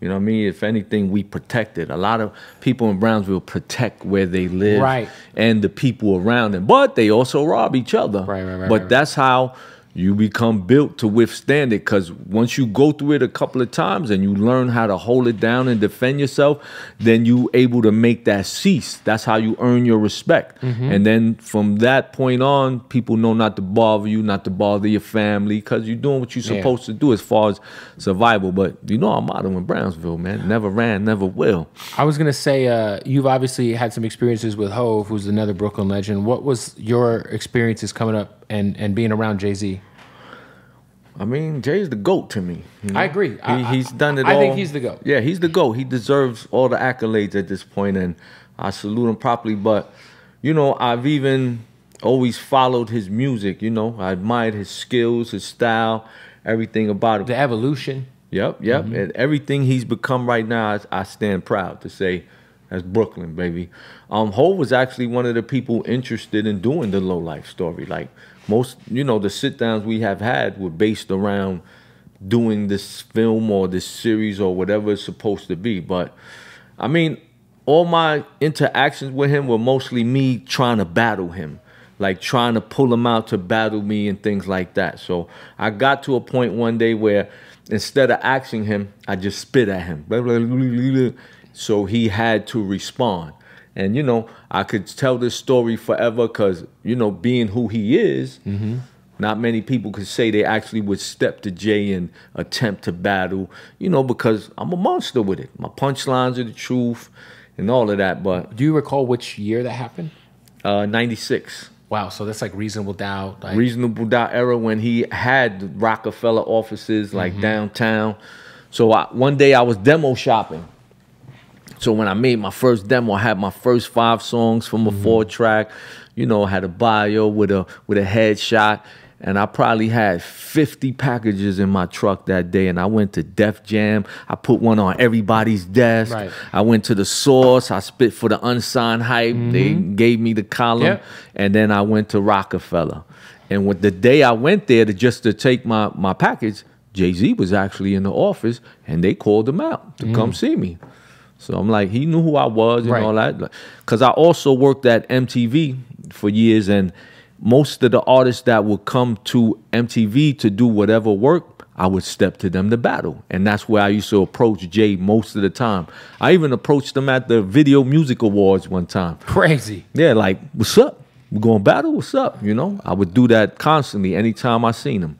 You know what I mean? If anything, we protected. A lot of people in Brownsville protect where they live Right. and the people around them, but they also rob each other. Right, right, right, But right, that's how you become built to withstand it. Because once you go through it a couple of times and you learn how to hold it down and defend yourself, then you able to make that cease. That's how you earn your respect. Mm-hmm. And then from that point on, people know not to bother you, not to bother your family, because you're doing what you're Yeah. supposed to do as far as survival. But you know i'm motto in Brownsville, man. Never ran, never will. I was gonna say, uh, you've obviously had some experiences with Hov, who's another Brooklyn legend. What was your experiences coming up and, and being around Jay Z? I mean, Jay's the GOAT to me. you know? I agree. He, I- he's done it I all. think he's the GOAT. Yeah, he's the GOAT. He deserves all the accolades at this point, and I salute him properly. But, you know, I've even always followed his music, you know. I admired his skills, his style, everything about him. The evolution. Yep, yep. Mm-hmm. And everything he's become right now, I, I stand proud to say that's Brooklyn, baby. Um, Hov was actually one of the people interested in doing the Lo Life story. Like most, you know, the sit downs we have had were based around doing this film or this series or whatever it's supposed to be. But I mean, all my interactions with him were mostly me trying to battle him, like trying to pull him out to battle me and things like that. So I got to a point one day where instead of asking him, I just spit at him. So he had to respond. And you know, I could tell this story forever because you know, being who he is, Not many people could say they actually would step to Jay and attempt to battle, you know, because I'm a monster with it. My punchlines are the truth and all of that. But Do you recall which year that happened? uh, 96. Wow, so that's like reasonable doubt. Like, reasonable doubt era when he had Roc-A-Fella offices like Mm-hmm. downtown. So I, one day I was demo shopping. So when I made my first demo, I had my first five songs from a mm-hmm. four track. You know, I had a bio with a with a headshot, and I probably had 50 packages in my truck that day. And I went to Def Jam. I put one on everybody's desk. Right. I went to the source. I spit for the unsigned hype. They mm-hmm. gave me the column, Yep. and then I went to Roc-A-Fella. And with the day I went there to just to take my my package, Jay Z was actually in the office, and they called him out to come mm. see me. So I'm like, he knew who I was and Right. all that. Because I also worked at MTV for years, and most of the artists that would come to MTV to do whatever work, I would step to them to battle. And that's where I used to approach Jay most of the time. I even approached him at the Video Music Awards one time. crazy. Yeah, like, what's up? We're going battle? What's up? You know, I would do that constantly anytime I seen him.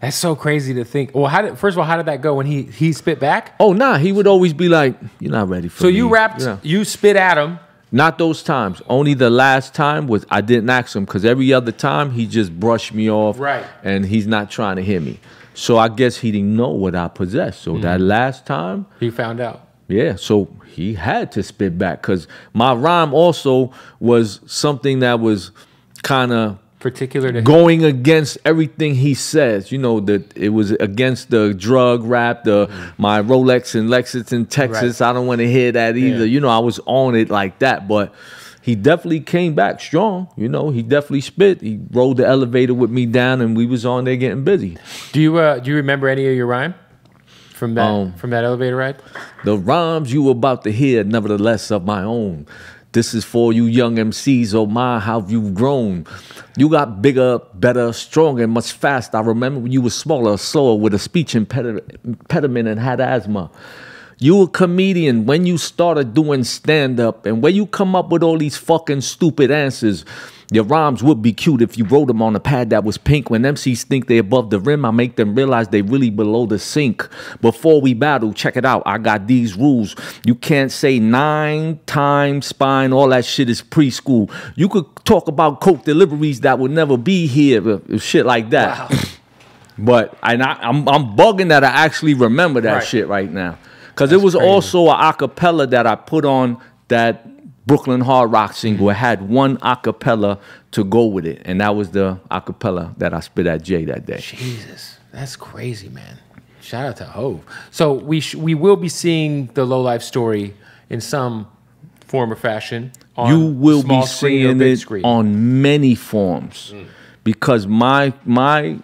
That's so crazy to think. Well, how did first of all, how did that go when he he spit back? Oh, nah, he would always be like, you're not ready for So me. you rapped, Yeah. you spit at him. Not those times. Only the last time was I didn't ask him because every other time he just brushed me off. Right. And he's not trying to hear me. So I guess he didn't know what I possessed. So that Mm-hmm. last time, He found out. yeah. So he had to spit back because my rhyme also was something that was kind of Particular to going against everything he says. You know that it was against the drug rap, the my Rolex and Lexington, Texas. I don't want to hear that either. Yeah. You know, I was on it like that, but he definitely came back strong. You know, he definitely spit. He rode the elevator with me down, and we was on there getting busy. Do you uh, do you remember any of your rhyme from that Um, from that elevator ride? The rhymes you were about to hear, nevertheless, of my own. This is for you young MCs. Oh my, how you've grown. You got bigger, better, stronger, much faster. I remember when you were smaller, slower, with a speech impediment and had asthma. You a comedian when you started doing stand up, and where you come up with all these fucking stupid answers. Your rhymes would be cute if you wrote them on a pad that was pink. When MCs think they above the rim, I make them realize they really below the sink. Before we battle, check it out. I got these rules. You can't say nine times spine. All that shit is preschool. You could talk about coke deliveries that would never be here, uh, shit like that. But and I, I'm I'm bugging that I actually remember that Right. shit right now, because it was crazy. also a acapella that I put on that Brooklyn Hard Rock single. It had one acapella to go with it, and that was the acapella that I spit at Jay that day. Jesus, that's crazy, man. Shout out to Hov. So we sh- we will be seeing the Lo Life story in some form or fashion. On you will be seeing it screen. on many forms mm. because my my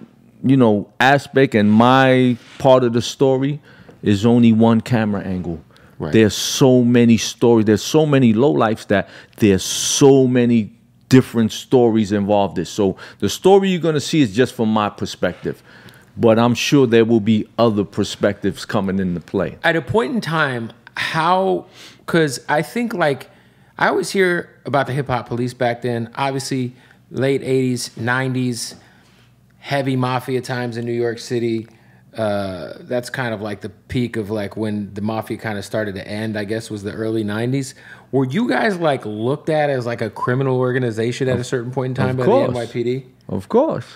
you know aspect and my part of the story is only one camera angle Right. there's so many stories there's so many Lo Lifes that there's so many different stories involved in so the story you're going to see is just from my perspective but i'm sure there will be other perspectives coming into play at a point in time, how, because I think like, I always hear about the hip hop police back then, obviously late 80s, 90s, heavy mafia times in New York City. Uh, that's kind of like the peak of like when the mafia kind of started to end, I guess was the early 90s. Were you guys like looked at as like a criminal organization at a certain point in time by the NYPD? Of course.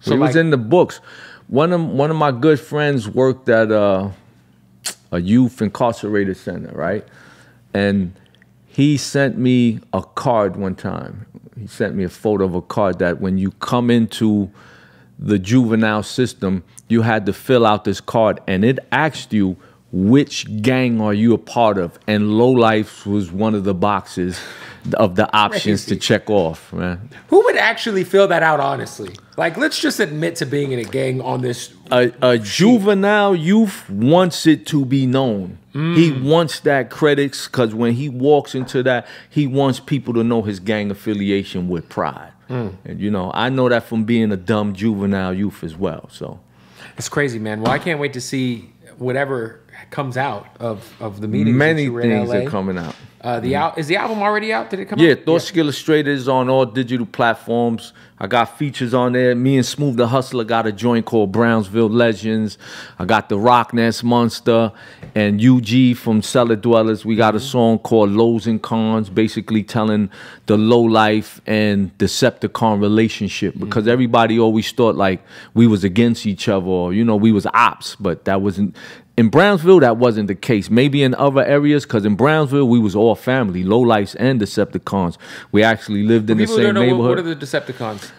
So, it was in the books. One of one of my good friends worked at uh, a youth incarcerated center, right? And he sent me a card one time. He sent me a photo of a card that when you come into the juvenile system, you had to fill out this card, and it asked you which gang are you a part of, and Lo Life was one of the boxes of the options to check off, man. Who would actually fill that out honestly? Like, let's just admit to being in a gang on this. a, a juvenile youth wants it to be known. He mm. wants that credits because when he walks into that, he wants people to know his gang affiliation with pride. Mm. And you know, I know that from being a dumb juvenile youth as well. So It's crazy, man. Well, I can't wait to see whatever comes out of of the meeting. Many things are coming out. Uh, the mm-hmm. al- is the album already out? Did it come Yeah, out? Thoughts Illustrated is on all digital platforms. I got features on there. Me and Smooth the Hustler got a joint called Brownsville Legends. I got the Rockness Monster and UG from Cella Dwellas. We got a mm-hmm. song called Lows and Cons, basically telling the Lo Life and Decepticon relationship mm-hmm. because everybody always thought like we was against each other or you know we was ops, but that wasn't in Brownsville, that wasn't the case. Maybe in other areas, because in Brownsville, we was all family, Lo Lifes and Decepticons. We actually lived in the same know neighborhood. what are the Decepticons.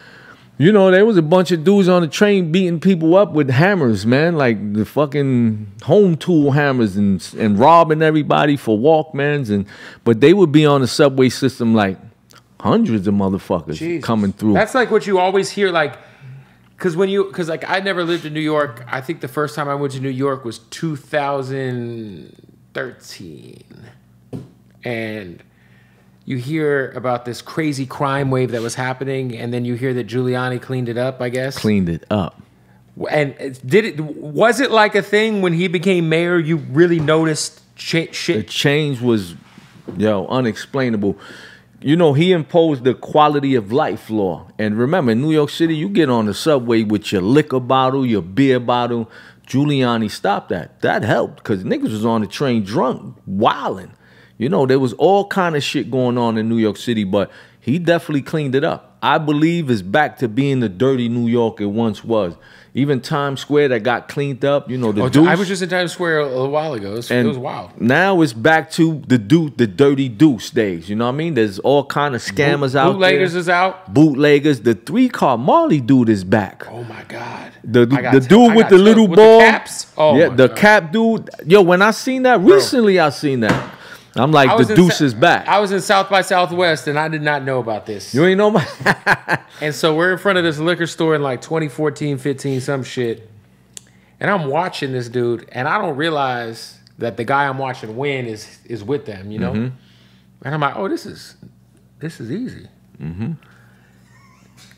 you know, there was a bunch of dudes on the train beating people up with hammers, man, like the fucking home tool hammers and and robbing everybody for Walkmans and but they would be on the subway system like hundreds of motherfuckers Jesus. coming through. That's like what you always hear, like, because when you, because like I never lived in New York. I think the first time I went to New York was 2013, and you hear about this crazy crime wave that was happening, and then you hear that Giuliani cleaned it up. I guess. Cleaned it up. And did it? Was it like a thing when he became mayor? You really noticed cha- the change was yo unexplainable you know he imposed the quality of life law and remember in new york city you get on the subway with your liquor bottle your beer bottle giuliani stopped that that helped because niggas was on the train drunk wilding you know there was all kind of shit going on in new york city but he definitely cleaned it up i believe it's back to being the dirty new york it once was even times square that got cleaned up you know the Oh, Deuce- I was just in Times Square a, a while ago. It was, it was wild. Now it's back to the do the dirty deuce days. You know what I mean? There's all kind of scammers out there. Bootleggers there. is out. Bootleggers. The three car Marley dude is back. Oh my god. The the dude with the little ball. The caps. Oh yeah, the God. cap dude. Yo, when I seen that recently, I seen that. I'm like, the deuce is back. I was in South by Southwest and I did not know about this. you ain't know my. And so we're in front of this liquor store in like 2014, 15, some shit. And I'm watching this dude, and I don't realize that the guy I'm watching win is is with them, you know. Mm-hmm. And I'm like, oh, this is this is easy.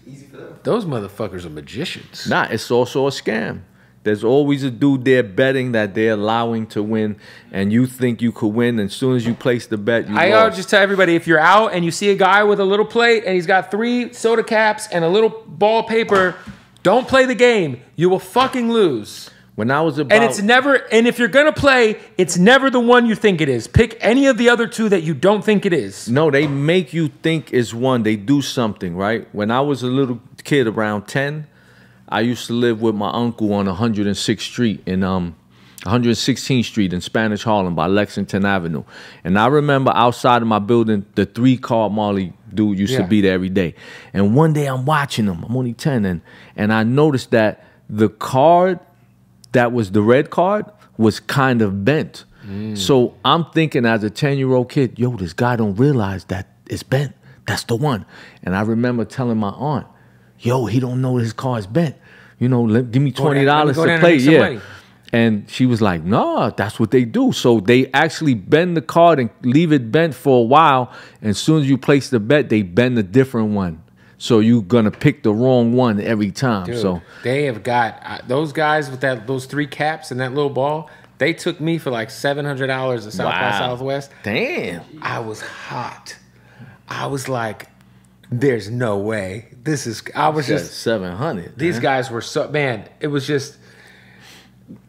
Easy for them. Those motherfuckers are magicians. nah, it's also a scam. There's always a dude there betting that they're allowing to win, and you think you could win. And as soon as you place the bet, you I lost. just tell everybody if you're out and you see a guy with a little plate and he's got three soda caps and a little ball paper, don't play the game. You will fucking lose. when I was about And it's never, and if you're gonna play, it's never the one you think it is. Pick any of the other two that you don't think it is. No, they make you think it's one. They do something, right? When I was a little kid around 10, I used to live with my uncle on 106th Street in um 116th Street in Spanish Harlem by Lexington Avenue. And I remember outside of my building, the three car Marley dude used to be there every day. And one day I'm watching him. I'm only 10 and and I noticed that the card that was the red card was kind of bent. So I'm thinking as a 10 year old kid, yo, this guy don't realize that it's bent. That's the one. And I remember telling my aunt, yo, he don't know his car is bent. You know, let, give me twenty dollars to play. some Yeah. money. And she was like, no, that's what they do. So they actually bend the card and leave it bent for a while. And as soon as you place the bet, they bend a different one. So you're gonna pick the wrong one every time. Dude, so they have got uh, those guys with that those three caps and that little ball. They took me for like seven hundred dollars at South by Southwest. damn. I was hot. I was like, "There's no way. This is." I was Just just. seven hundred. These guys were so man. It was just,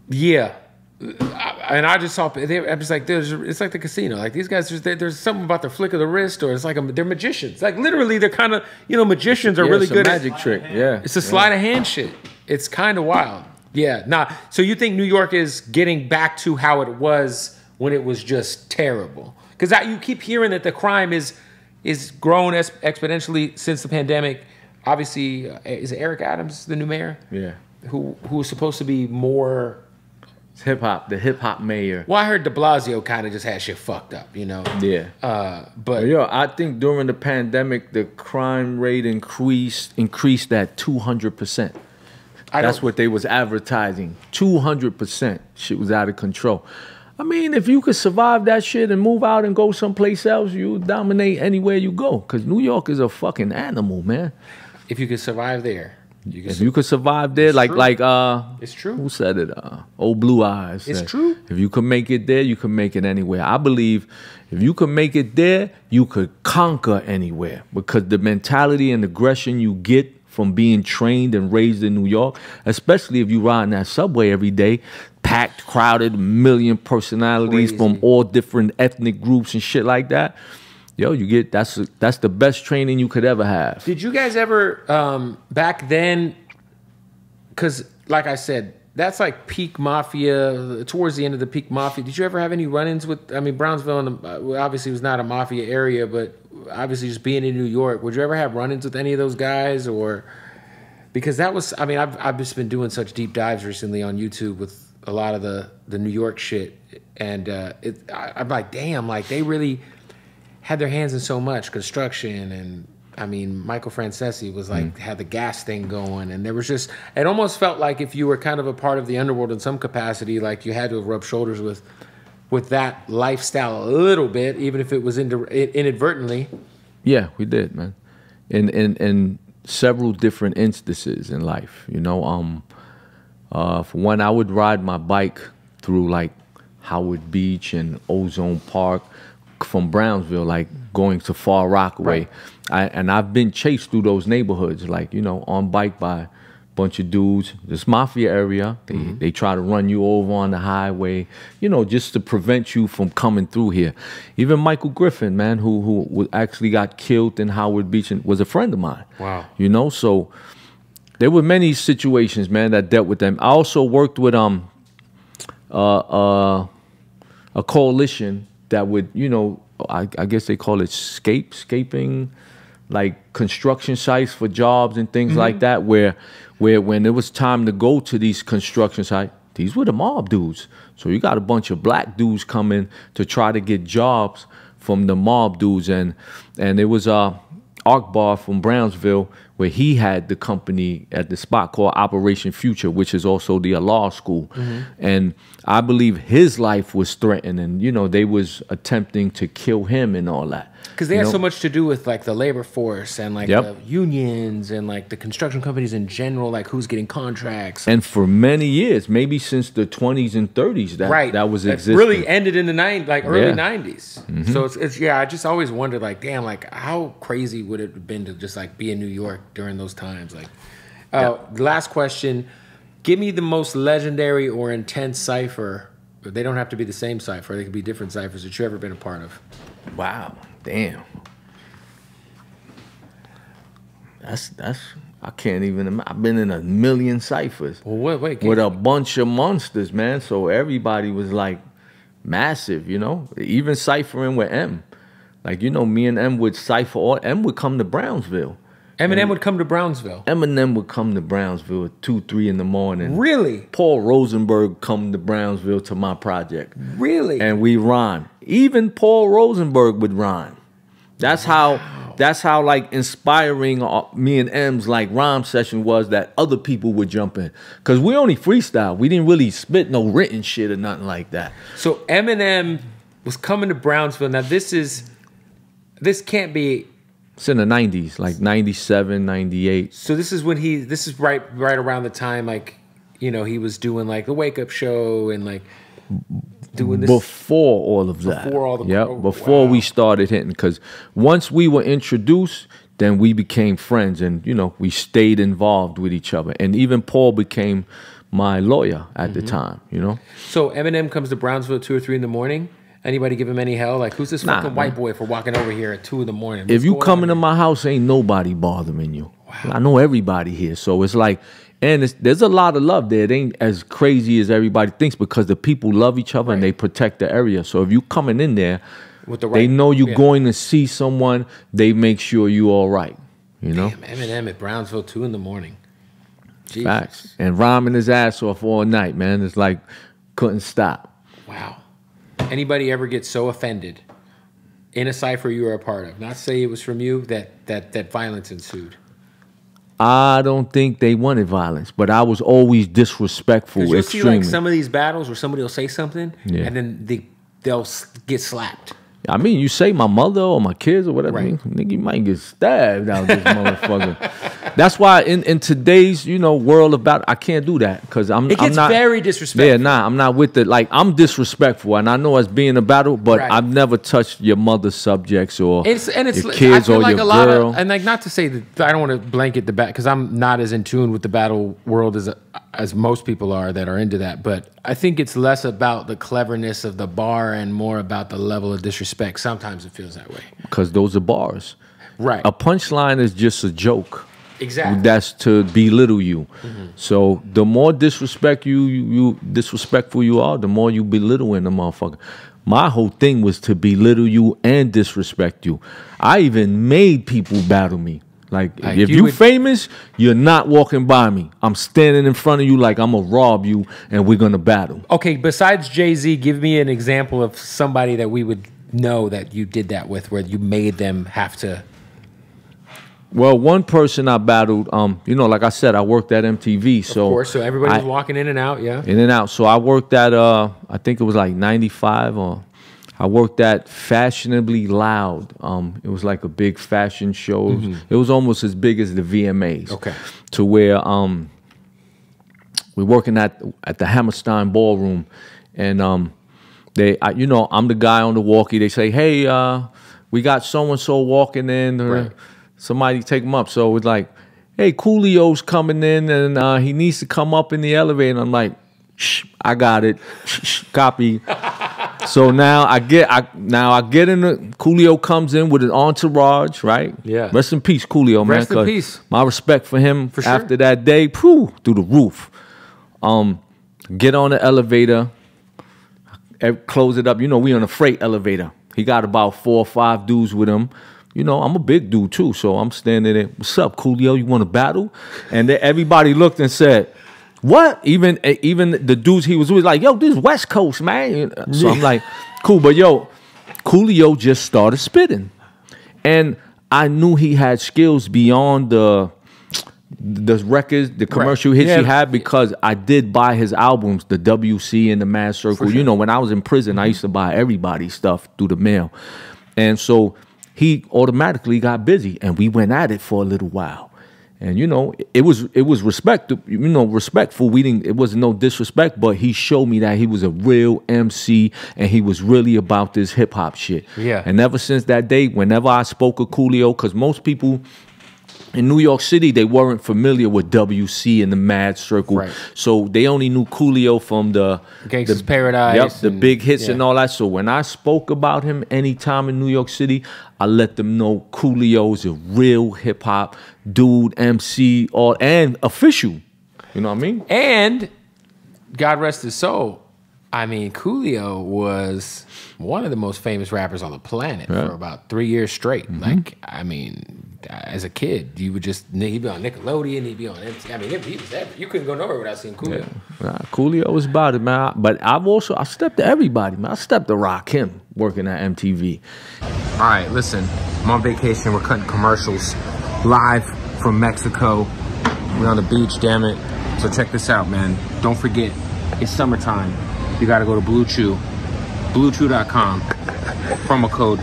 yeah. I- And I just saw. They, I'm just like, there's. It's like the casino. Like these guys, there's, there's something about the flick of the wrist, or it's like a, they're magicians. Like literally, they're kind of you know magicians are Yeah, really it's a good. at, magic trick. Yeah, It's a sleight of hand shit. It's kind of wild. Yeah. Nah. So you think New York is getting back to how it was when it was just terrible? Because you keep hearing that the crime is is grown exponentially since the pandemic. Obviously, uh, is Eric Adams the new mayor? Yeah, Who who was supposed to be more? hip hop. The hip hop mayor. Well, I heard De Blasio kind of just had shit fucked up, you know. Yeah. Uh, but Yo, I think during the pandemic, the crime rate increased increased at two hundred percent. That's what they was advertising. Two hundred percent. Shit was out of control. I mean, if you could survive that shit and move out and go someplace else, you dominate anywhere you go. Cause New York is a fucking animal, man. if you could survive there, You if you could survive there, like true. like uh, It's true. Who said it? Uh, old Blue Eyes. It's true. If you could make it there, you could make it anywhere. I believe if you could make it there, you could conquer anywhere because the mentality and aggression you get from being trained and raised in New York, especially if you ride in that subway every day, packed, crowded, million personalities from all different ethnic groups and shit like that. Yo, you get that's that's the best training you could ever have. Did you guys ever um, back then? Because, like I said, that's like peak mafia. Towards the end of the peak mafia, did you ever have any run-ins with? I mean, Brownsville, obviously, was not a mafia area, but obviously, just being in New York, would you ever have run-ins with any of those guys, or? Because that was, I mean, I've I've just been doing such deep dives recently on YouTube with a lot of the the New York shit, and uh, it, I, I'm like, damn, like they really had their hands in so much construction and I mean Michael Franzese was like had the gas thing going and there was just it almost felt like if you were kind of a part of the underworld in some capacity like you had to rub shoulders with with that lifestyle a little bit even if it was indir- inadvertently Yeah, we did, man. In in in several different instances in life, you know. Um, uh, for one, I would ride my bike through like Howard Beach and Ozone Park from Brownsville, like going to Far Rockaway. Right. I, and I've been chased through those neighborhoods, like you know, on bike by a bunch of dudes. This mafia area, they they try to run you over on the highway, you know, just to prevent you from coming through here. Even Michael Griffith, man, who who actually got killed in Howard Beach, and was a friend of mine. Wow. you know, so there were many situations, man, that dealt with them. I also worked with um uh uh a coalition that would, you know, I, I guess they call it scape, scaping, like construction sites for jobs and things like that, where where when it was time to go to these construction sites, these were the mob dudes. So you got a bunch of black dudes coming to try to get jobs from the mob dudes and and it was uh Arkbar from Brownsville, where he had the company at the spot called Operation Future, which is also the law school. Mm-hmm. And I believe his life was threatened, and you know they was attempting to kill him and all that. Because they You had know? so much to do with like the labor force and like Yep. the unions and like the construction companies in general like who's getting contracts And for many years, maybe since the 20s and 30s, that right that was existing. really ended in the nine like early Yeah. Mm-hmm. 90s so it's, it's yeah i just always wondered like damn like how crazy would it have been to just like be in new york during those times like uh, last question give me the most legendary or intense cipher they don't have to be the same cipher they could be different ciphers that you've ever been a part of Wow, damn. That's that's I can't even. I've been in a million ciphers. well wait wait with a bunch of monsters, man. So everybody was like massive, you know. Even ciphering with M, like you know, me and M would cipher. Or M would come to Brownsville. eminem would come to brownsville Eminem would come to Brownsville at two, three in the morning. really Paul Rosenberg come to Brownsville to my project, really and we rhyme. Even Paul Rosenberg would rhyme. That's how. That's how like inspiring uh, me and M's like rhyme session was that other people would jump in because we only freestyle. We didn't really spit no written shit or nothing like that. So Eminem was coming to Brownsville. Now this is this can't be It's in the '90s, like '97, '98. so this is when he this is right right around the time like you know he was doing like the wake up show and like doing this before all of that. Before all the- yep, oh, before we started hitting. Because once we were introduced, then we became friends, and you know we stayed involved with each other. And even Paul became my lawyer at Mm-hmm. the time. You know, So Eminem comes to Brownsville at two or three in the morning. Anybody give him any hell? Like who's this Nah, fucking white boy for walking over here at two in the morning? if you come into my house, ain't nobody bothering you. I know everybody here, so it's like. And it's, there's a lot of love there. It ain't as crazy as everybody thinks because the people love each other and they protect the area. So if you coming in there, With the they know you're yeah. going to see someone. They make sure you all right. You know, Damn, Eminem at Brownsville two in the morning. Jesus. facts. And rhyming his ass off all night, man. It's like couldn't stop. Wow. Anybody ever get so offended in a cipher you were a part of? Not say it was from you that that that violence ensued. I don't think they wanted violence, but I was always disrespectful. You'll see like some of these battles where somebody will say something Yeah. and then they they'll get slapped. I mean, you say my mother or my kids or whatever, Right. nigga, you might get stabbed out this motherfucker. That's why in, in today's you know world about I can't do that because I'm It I'm gets not very disrespectful. Yeah, nah, I'm not with it. Like I'm disrespectful, and I know it's being a battle, but Right. I've never touched your mother's subjects or It's and it's your kids or like your a lot girl. of and like not to say that I don't want to blanket the bat because I'm not as in tune with the battle world as as most people are that are into that. But I think it's less about the cleverness of the bar and more about the level of disrespect. Sometimes it feels that way. because those are bars. Right. A punchline is just a joke. Exactly. That's to belittle you. Mm-hmm. So the more disrespect you, you you disrespectful you are, the more you belittle belittling the motherfucker. My whole thing was to belittle you and disrespect you. I even made people battle me. Like, Like, if you you famous, you're not walking by me. I'm standing in front of you like I'm gonna rob you and we're gonna battle. okay, besides Jay Z, give me an example of somebody that we would know that you did that with, where you made them have to. Well, one person I battled, um, you know, like I said, I worked at MTV, so Of course, so everybody's I- walking in and out. Yeah. in and out. So I worked at uh I think it was like 95 or I worked at Fashionably Loud. Um it was like a big fashion show. It was almost as big as the VMAs. Mm-hmm. Okay. To where um we're working at at the Hammerstein Ballroom and um they I, you know, I'm the guy on the walkie. They say, "Hey, uh we got so and so walking in or Right. somebody take them up." So it's like, "Hey, Coolio's coming in and uh he needs to come up in the elevator." And I'm like, Shh, I got it. Copy. So now I get I now I get in the Coolio comes in with an entourage, right? Yeah. Rest in peace, Coolio, man. Rest in peace. My respect for him For sure. after that day, phew, through the roof. Um, get on the elevator, close it up. You know, we on a freight elevator. He got about four or five dudes with him. You know, I'm a big dude too, so I'm standing there. What's up, Coolio? You want to battle? And then everybody looked and said, "What?" Even eh, even the dudes he was with, like, "Yo, this is West Coast, man." So I'm like, "Cool," but yo, Coolio just started spitting, and I knew he had skills beyond the the records, the commercial hits Yeah. he had because I did buy his albums, the WC and the Mad Circle. You know, when I was in prison, I used to buy everybody's stuff through the mail. And so he automatically got busy and we went at it for a little while. And you know, it was it was respect, you know, respectful. We didn't it wasn't no disrespect, but he showed me that he was a real MC and he was really about this hip hop shit. Yeah. And ever since that day, whenever I spoke of Coolio, because most people in New York City, they weren't familiar with WC and the Mad Circle, Right. so they only knew Coolio from the Gangsta's the, Paradise Yep, the and- big hits yeah. and all that. So when I spoke about him anytime in New York City, I let them know Coolio is a real hip hop dude, MC, all and official. You know what I mean? And God rest his soul. I mean, Coolio was one of the most famous rappers on the planet for about three years straight. Mm-hmm. Like, I mean, Uh, as a kid, you would just he'd be on Nickelodeon, he'd be on MTV. I mean, he was ever, you couldn't go nowhere without seeing Coolio. Nah, Coolio was about it, man. But I've also I stepped to everybody, man. I stepped to Rakim working at MTV. All right, listen. I'm on vacation. We're cutting commercials live from Mexico. We're on the beach, damn it. So check this out, man. Don't forget, it's summertime. You gotta go to BlueChew, bluechew.com, promo code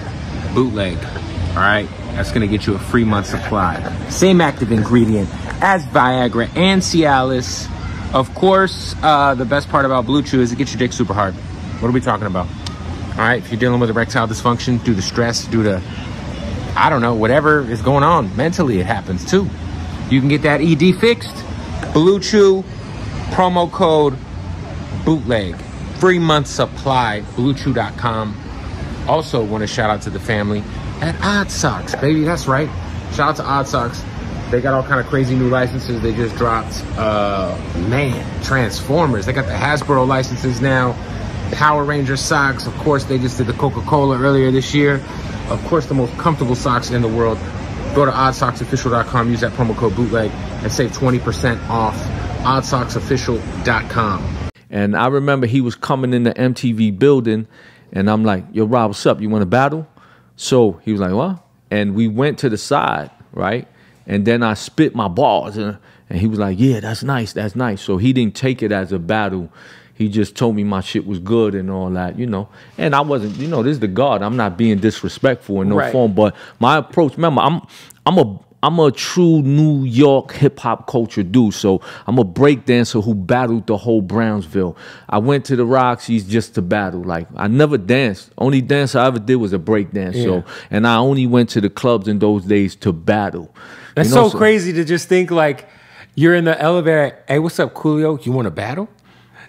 bootleg. All right, that's gonna get you a free month supply. Same active ingredient as Viagra and Cialis. Of course, uh, the best part about BlueChew is it gets your dick super hard. What are we talking about? All right, if you're dealing with erectile dysfunction due to stress, due to I don't know, whatever is going on mentally, it happens too. You can get that ED fixed. BlueChew, promo code bootleg, free month supply, bluechew.com. Also, want to shout out to the family at ODDSOX, baby. That's right. Shout out to ODDSOX. They got all kind of crazy new licenses. They just dropped, uh, man, Transformers. They got the Hasbro licenses now. Power Ranger socks. Of course, they just did the Coca-Cola earlier this year. Of course, the most comfortable socks in the world. Go to oddsoxofficial.com, use that promo code bootleg, and save 20% off oddsoxofficial.com. And I remember he was coming in the MTV building, and I'm like, "Yo, Rob, what's up? You want to battle?" So he was like, "What?" And we went to the side, right? And then I spit my balls, and, and he was like, "Yeah, that's nice, that's nice." So he didn't take it as a battle. He just told me my shit was good and all that, you know. And I wasn't, you know, this is the God. I'm not being disrespectful in no Right. form, but my approach, remember, I'm I'm a I'm a true New York hip hop culture dude. So I'm a break dancer who battled the whole Brownsville. I went to the Roxy's just to battle. Like I never danced. Only dance I ever did was a break dance. Yeah. So and I only went to the clubs in those days to battle. That's You know, so crazy to just think like you're in the elevator. Hey, what's up, Coolio? You want to battle?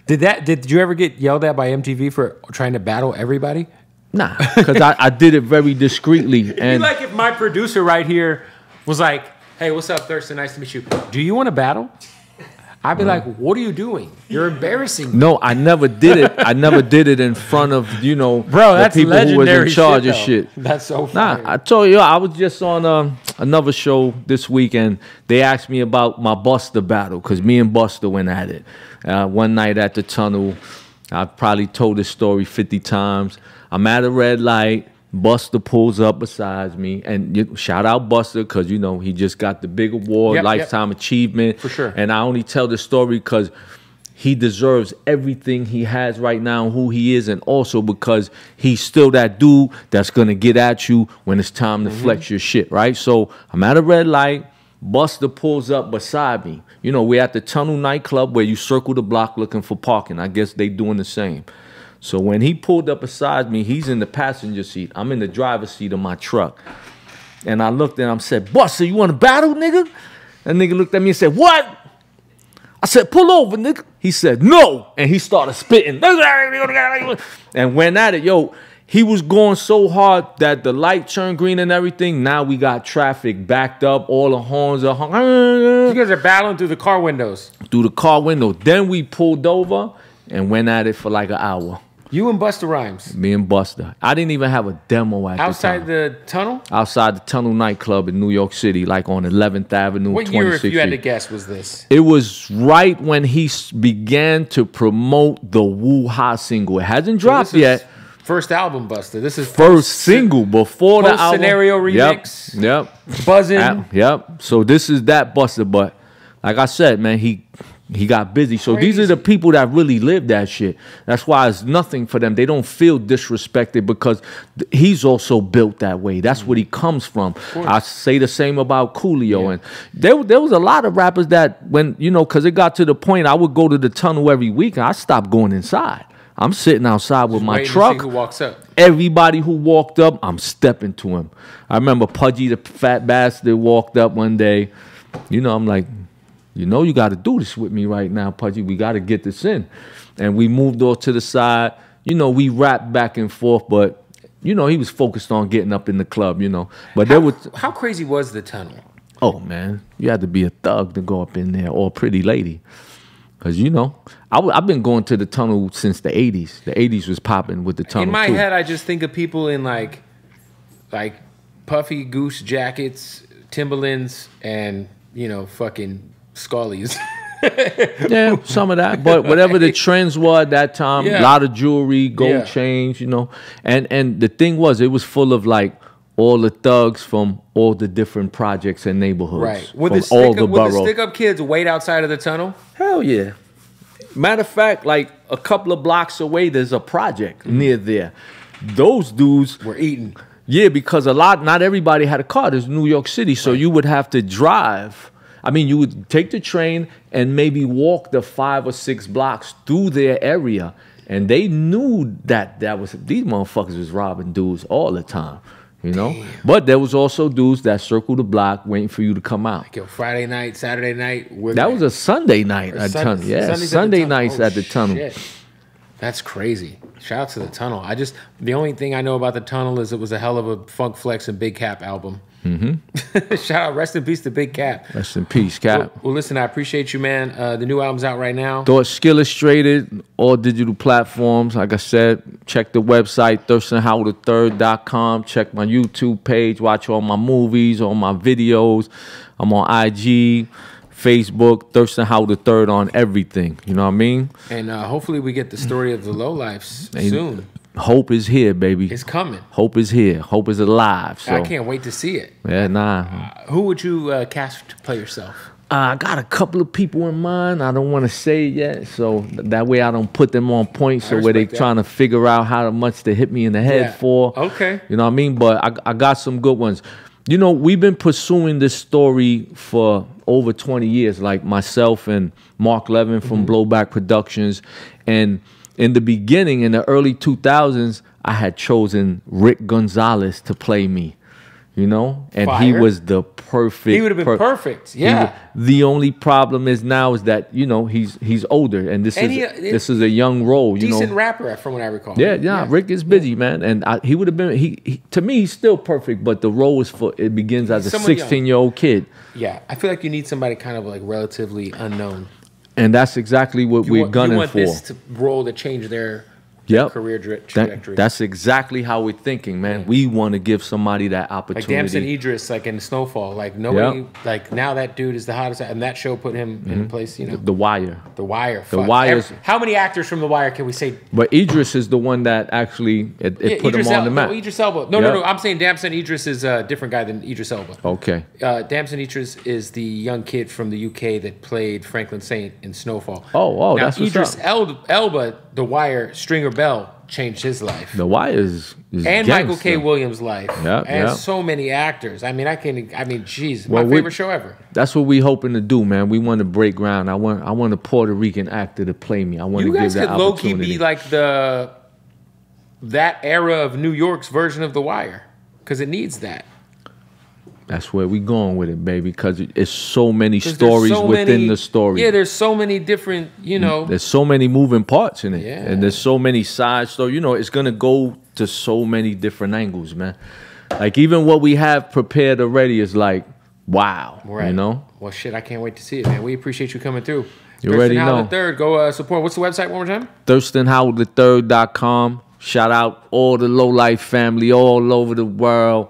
Did that? Did you ever get yelled at by MTV for trying to battle everybody? Nah, because I, I did it very discreetly. And like if my producer right here was like, "Hey, what's up, Thirstin? Nice to meet you. Do you want to battle?" I'd be like, "What are you doing? You're embarrassing." me." no, I never did it. I never did it in front of you know Bro, the that's people who was legendary in charge shit, of shit. That's so Nah. I told you I was just on um, another show this weekend. they asked me about my Busta battle because me and Busta went at it uh, one night at the tunnel. I probably told this story fifty times. I'm at a red light. Busta pulls up beside me, and you, shout out Busta because you know he just got the big award, Yep, yep. lifetime achievement For sure. And I only tell the story because he deserves everything he has right now, who he is, and also because he's still that dude that's gonna get at you when it's time to Mm-hmm. flex your shit, right? So I'm at a red light. Busta pulls up beside me. You know, we're at the Tunnel nightclub where you circle the block looking for parking. I guess they doing the same. So when he pulled up beside me, he's in the passenger seat. I'm in the driver's seat of my truck. And I looked at him and said, Busta, you want to battle, nigga? That nigga looked at me and said, What? I said, pull over, nigga. He said, no. And he started spitting. And went at it. Yo, he was going so hard that the light turned green and everything. Now we got traffic backed up. All the horns are hung you guys are battling through the car windows. through the car window. Then we pulled over and went at it for like an hour. You and Busta Rhymes Me and Busta. I didn't even have a demo at outside the the tunnel. Outside the Tunnel nightclub in New York City, like on 11th Avenue, What year, if you had to guess, was this? It was right when he began to promote the Woo Hah single. It hasn't dropped is yet. First album, Busta. This is First single before the album. scenario remix. Yep. buzzing. Yep. Yep. So this is that Busta, but like I said, man, he he got busy. So these are the people that really live that shit. That's why it's nothing for them. They don't feel disrespected because th- he's also built that way. That's what he mm-hmm. comes from. I say the same about Coolio, and there there was a lot of rappers that when you know because it got to the point I would go to the tunnel every week and I stopped going inside. I'm sitting outside with my Waiting to truck who walks up. everybody who walked up, I'm stepping to him. I remember Pudgee the fat bastard walked up one day. You know, I'm like, you know, you got to do this with me right now, Pudgee. We got to get this in. And we moved off to the side. You know, we rapped back and forth, but you know, he was focused on getting up in the club. You know, but there was, How crazy was the tunnel? oh man, you had to be a thug to go up in there or a pretty lady. Cause you know, I w- I've been going to the tunnel since the '80s. The '80s was popping with the tunnel. In my too. head, I just think of people in like, like puffy goose jackets, Timberlands, and you know, fucking Scullies. Yeah, some of that. But whatever the trends were at that time, a Yeah. lot of jewelry, gold Yeah. chains, you know. And and the thing was, it was full of like all the thugs from all the different projects and neighborhoods. right. Would the stick all up, the would the stick up kids wait outside of the tunnel? Hell yeah. Matter of fact, like a couple of blocks away, there's a project Mm-hmm. near there. Those dudes We're eating. yeah, because a lot, not everybody had a car. There's New York City, so you would have to drive. I mean, you would take the train and maybe walk the five or six blocks through their area, and they knew that that was these motherfuckers was robbing dudes all the time, you know. But there was also dudes that circled the block waiting for you to come out. Yo, Friday night, Saturday night. That was a Sunday night at Sun- tunnel. Yeah, Sundays Sunday nights Oh, at the oh, tunnel. shit. That's crazy. Shout out to the tunnel. I just the only thing I know about the tunnel is it was a hell of a Funk Flex and Big Kap album. Mm-hmm. Shout out, rest in peace to Big Kap. Rest in peace, Kap. Well, well, listen, I appreciate you, man. Uh, the new album's out right now. Thought Skill Illustrated, all digital platforms. Like I said, check the website, thirstinhowl3rd.com. Check my YouTube page, watch all my movies, all my videos. I'm on IG, Facebook, Thirstin Howl III on everything. You know what I mean? And uh, hopefully we get the story of the Lo Lifes soon. Hope is here, baby. It's coming. Hope is here. Hope is alive. So I can't wait to see it. yeah, nah. Who would you uh, cast to play yourself? Uh, I got a couple of people in mind. I don't want to say it yet, so that way I don't put them on point. So where they respect that. trying to figure out how much to hit me in the head Yeah. for. Okay. You know what I mean? But I, I got some good ones. You know, we've been pursuing this story for over 20 years, like myself and Mark Levin from Mm-hmm. Blowback Productions. And in the beginning, in the early 2000s, I had chosen Rick Gonzalez to play me. You know, and he was the perfect. He would have been per- perfect. Yeah. would- the only problem is now is that you know he's he's older, and this And is he- uh, this is a young role. You Decent know, rapper, from what I recall. yeah, yeah, Rick is busy, man, and I, he would have been. He, he to me, he's still perfect, but the role is for it begins as a Someone young. sixteen-year-old kid, Yeah, I feel like you need somebody kind of like relatively unknown. And that's exactly what You we're want, gunning you want for. this to roll to change their, their Yep. career dra- That- trajectory. that's exactly how we're thinking, man. We want to give somebody that opportunity. like. Damson Idris, like in Snowfall. Like nobody, like now that dude is the hottest, and that show put him in a place. You know, the Wire, The Wire. The. Wire's- how many actors from The Wire can we say? but Idris is the one that actually it, it Yeah, put Idris him on El- the map. No, Idris Elba. No, Yep. no, no. I'm saying Damson Idris is a different guy than Idris Elba. okay, Uh, Damson Idris is the young kid from the UK that played Franklin Saint in Snowfall. Oh, oh, now, that's Idris up. El- Elba, The Wire, Stringer Bell changed his life. the Wire is, is and Michael K. Williams' life. Yeah, and yeah. so many actors. I mean, I can. I mean, jeez, Well, my we- favorite show ever. That's what we hoping to do, man. We want to break ground. I want I want a Puerto Rican actor to play me. I want You to give guys that could low key opportunity. be like the that era of New York's version of The Wire because it needs that. That's where we going with it, baby. Because it's so many stories so within many- the story. Yeah, there's so many different. You know, there's so many moving parts in it, Yeah. and there's so many sides. So you know, it's gonna go to so many different angles, man. Like even what we have prepared already is like, wow, Right. you know. Well, shit, I can't wait to see it, man. We appreciate you coming through. You Thirstin already Howl know. the third. Go uh, support. What's the website one more time? ThirstinHowlTheThird.com. Shout out all the Lo Life family all over the world.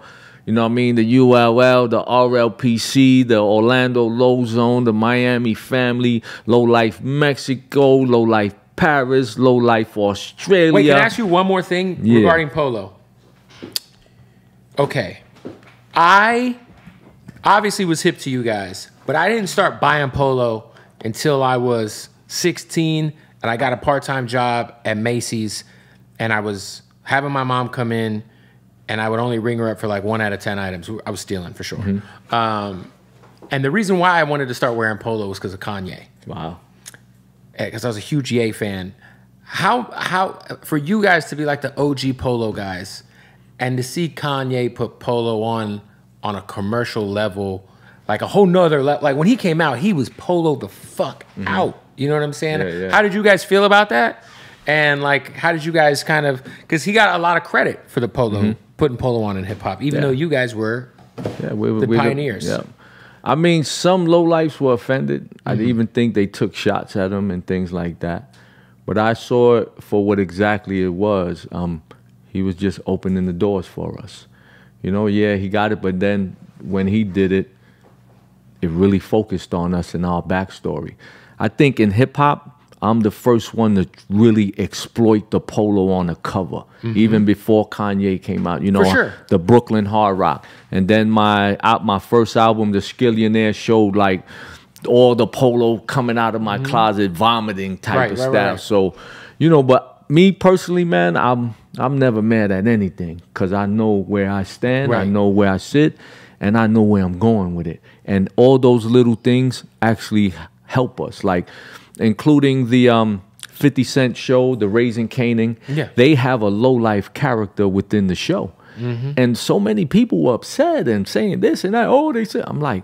You know what I mean? The ULL, the RLPC, the Orlando Lo Zone, the Miami family, Lo Life Mexico, Lo Life Paris, Lo Life Australia. Wait, can I ask you one more thing Yeah. regarding polo? Okay. I obviously was hip to you guys, but I didn't start buying polo until I was 16 and I got a part time job at Macy's and I was having my mom come in and I would only ring her up for like one out of 10 items. I was stealing for sure. Mm-hmm. Um, and the reason why I wanted to start wearing polo was because of Kanye Wow. because I was a huge Ye fan. How how for you guys to be like the OG polo guys, and to see Kanye put polo on on a commercial level, like a whole nother level. Like when he came out, he was polo the fuck out. You know what I'm saying? Mm-hmm. Yeah, yeah. How did you guys feel about that? And like, how did you guys kind of? Because he got a lot of credit for the polo, putting polo on in hip hop, even. Yeah. though you guys were Yeah, we, The we, pioneers. yeah. I mean, some Lo Lifes were offended. I Mm-hmm. even think they took shots at him and things like that. But I saw it for what exactly it was. Um, he was just opening the doors for us. You know, yeah, he got it, but then when he did it, it really focused on us and our backstory. I think in hip hop, I'm the first one to really exploit the polo on the cover, mm-hmm. even before Kanye came out. You know, sure. the Brooklyn Hard Rock, and then my out my first album, The Skillionaire, showed like all the polo coming out of my mm-hmm. closet, vomiting type. Right, of right, style. right. So, you know, but me personally, man, I'm I'm never mad at anything because I know where I stand, I know where I sit, and I know where I'm going with it. And all those little things actually help us, like including the um, 50 Cent show, the Raising Kanan. Yeah. They have a Lo Life character within the show. Mm-hmm. And so many people were upset and saying this and that. Oh, they said, I'm like,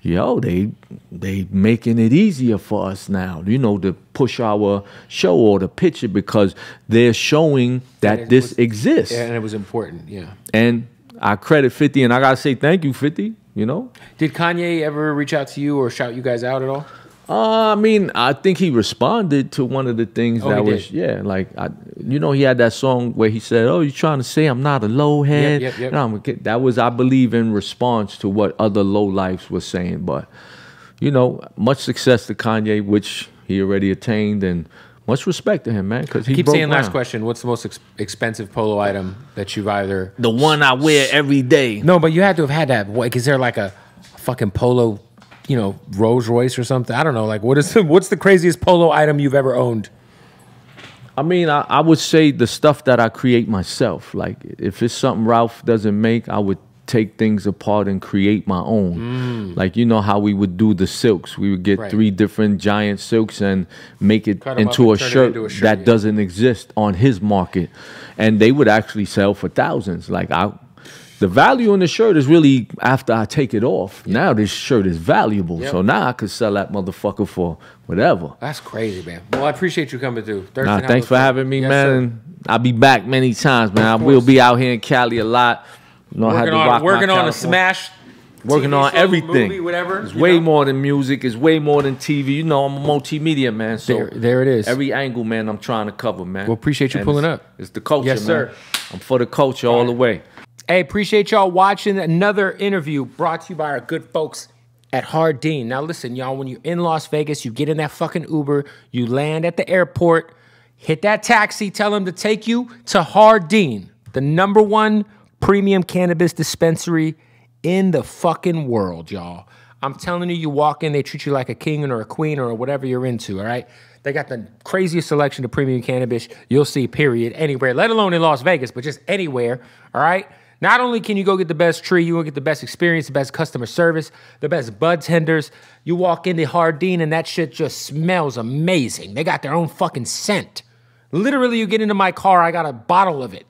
yo, they they making it easier for us now, you know, to push our show or to pitch it because they're showing that this was- exists. and it was important. Yeah. And I credit 50 and I gotta say thank you, 50, you know. Did Kanye ever reach out to you or shout you guys out at all? Uh, I mean, I think he responded to one of the things Oh, that was, yeah, like, I, you know, he had that song where he said, "Oh, you're trying to say I'm not a Lo head?" yep, yep. And I'm. That was, I believe, in response to what other Lo Lifes were saying. But, you know, much success to Kanye, which he already attained, and much respect to him, man, because he Keep saying last question. What's the most ex- expensive polo item that you've either? The one I wear every day. No, but you had to have had that. What? Is there like a fucking polo you know, Rolls Royce or something? I don't know. Like, what is what's the craziest polo item you've ever owned? I mean, I, I would say the stuff that I create myself. Like, if it's something Ralph doesn't make, I would take things apart and create my own. Mm. Like, you know how we would do the silks. We would get Right. three different giant silks and make it Cut 'em up into a shirt, into a shirt, that yeah. doesn't exist on his market. And they would actually sell for thousands. Like, I. The value in the shirt is really after I take it off. Now this shirt is valuable. Yep. So now I could sell that motherfucker for whatever. That's crazy, man. Well, I appreciate you coming through. Thirstin Nah, thanks for having me, Yes, man. sir. I'll be back many times, man. I will be out here in Cali a lot. You know, I had Working to on working on a smash. working TV on everything. movie, whatever, It's way know? more than music. It's way more than TV. You know, I'm a multimedia man. So There- there it is. Every angle, man, I'm trying to cover, man. Well, appreciate you And pulling it's- up. It's the culture, Yes, man. sir. I'm for the culture all the way. Hey, appreciate y'all watching another interview brought to you by our good folks at Jardín. Now, listen, y'all, when you're in Las Vegas, you get in that fucking Uber, you land at the airport, hit that taxi, tell them to take you to Jardín, the number one premium cannabis dispensary in the fucking world, y'all. I'm telling you, you walk in, they treat you like a king or a queen or whatever you're into, all right? They got the craziest selection of premium cannabis you'll see, period, anywhere, let alone in Las Vegas, but just anywhere, all right? Not only can you go get the best tree, you will get the best experience, the best customer service, the best bud tenders. You walk into Jardín and that shit just smells amazing. They got their own fucking scent. Literally, you get into my car, I got a bottle of it.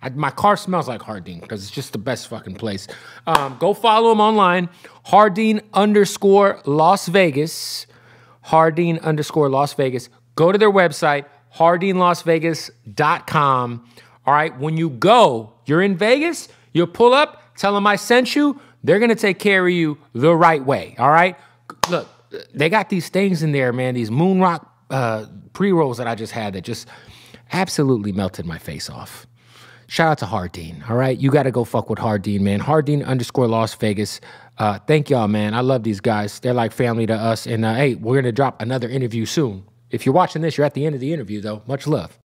I, my car smells like Jardín because it's just the best fucking place. Um, go follow them online, Jardín underscore Las Vegas. Jardín underscore Las Vegas. Go to their website, jardinlasvegas.com. All right, when you go, you're in Vegas, you pull up, tell them I sent you, they're gonna take care of you the right way. All right, look, they got these things in there, man, these moon rock uh, pre rolls that I just had that just absolutely melted my face off. Shout out to Jardín. All right. You got to go fuck with Jardín, man. Jardín underscore Las Vegas. Uh, thank y'all, man. I love these guys. They're like family to us. And uh, hey, we're going to drop another interview soon. If you're watching this, you're at the end of the interview, though. Much love.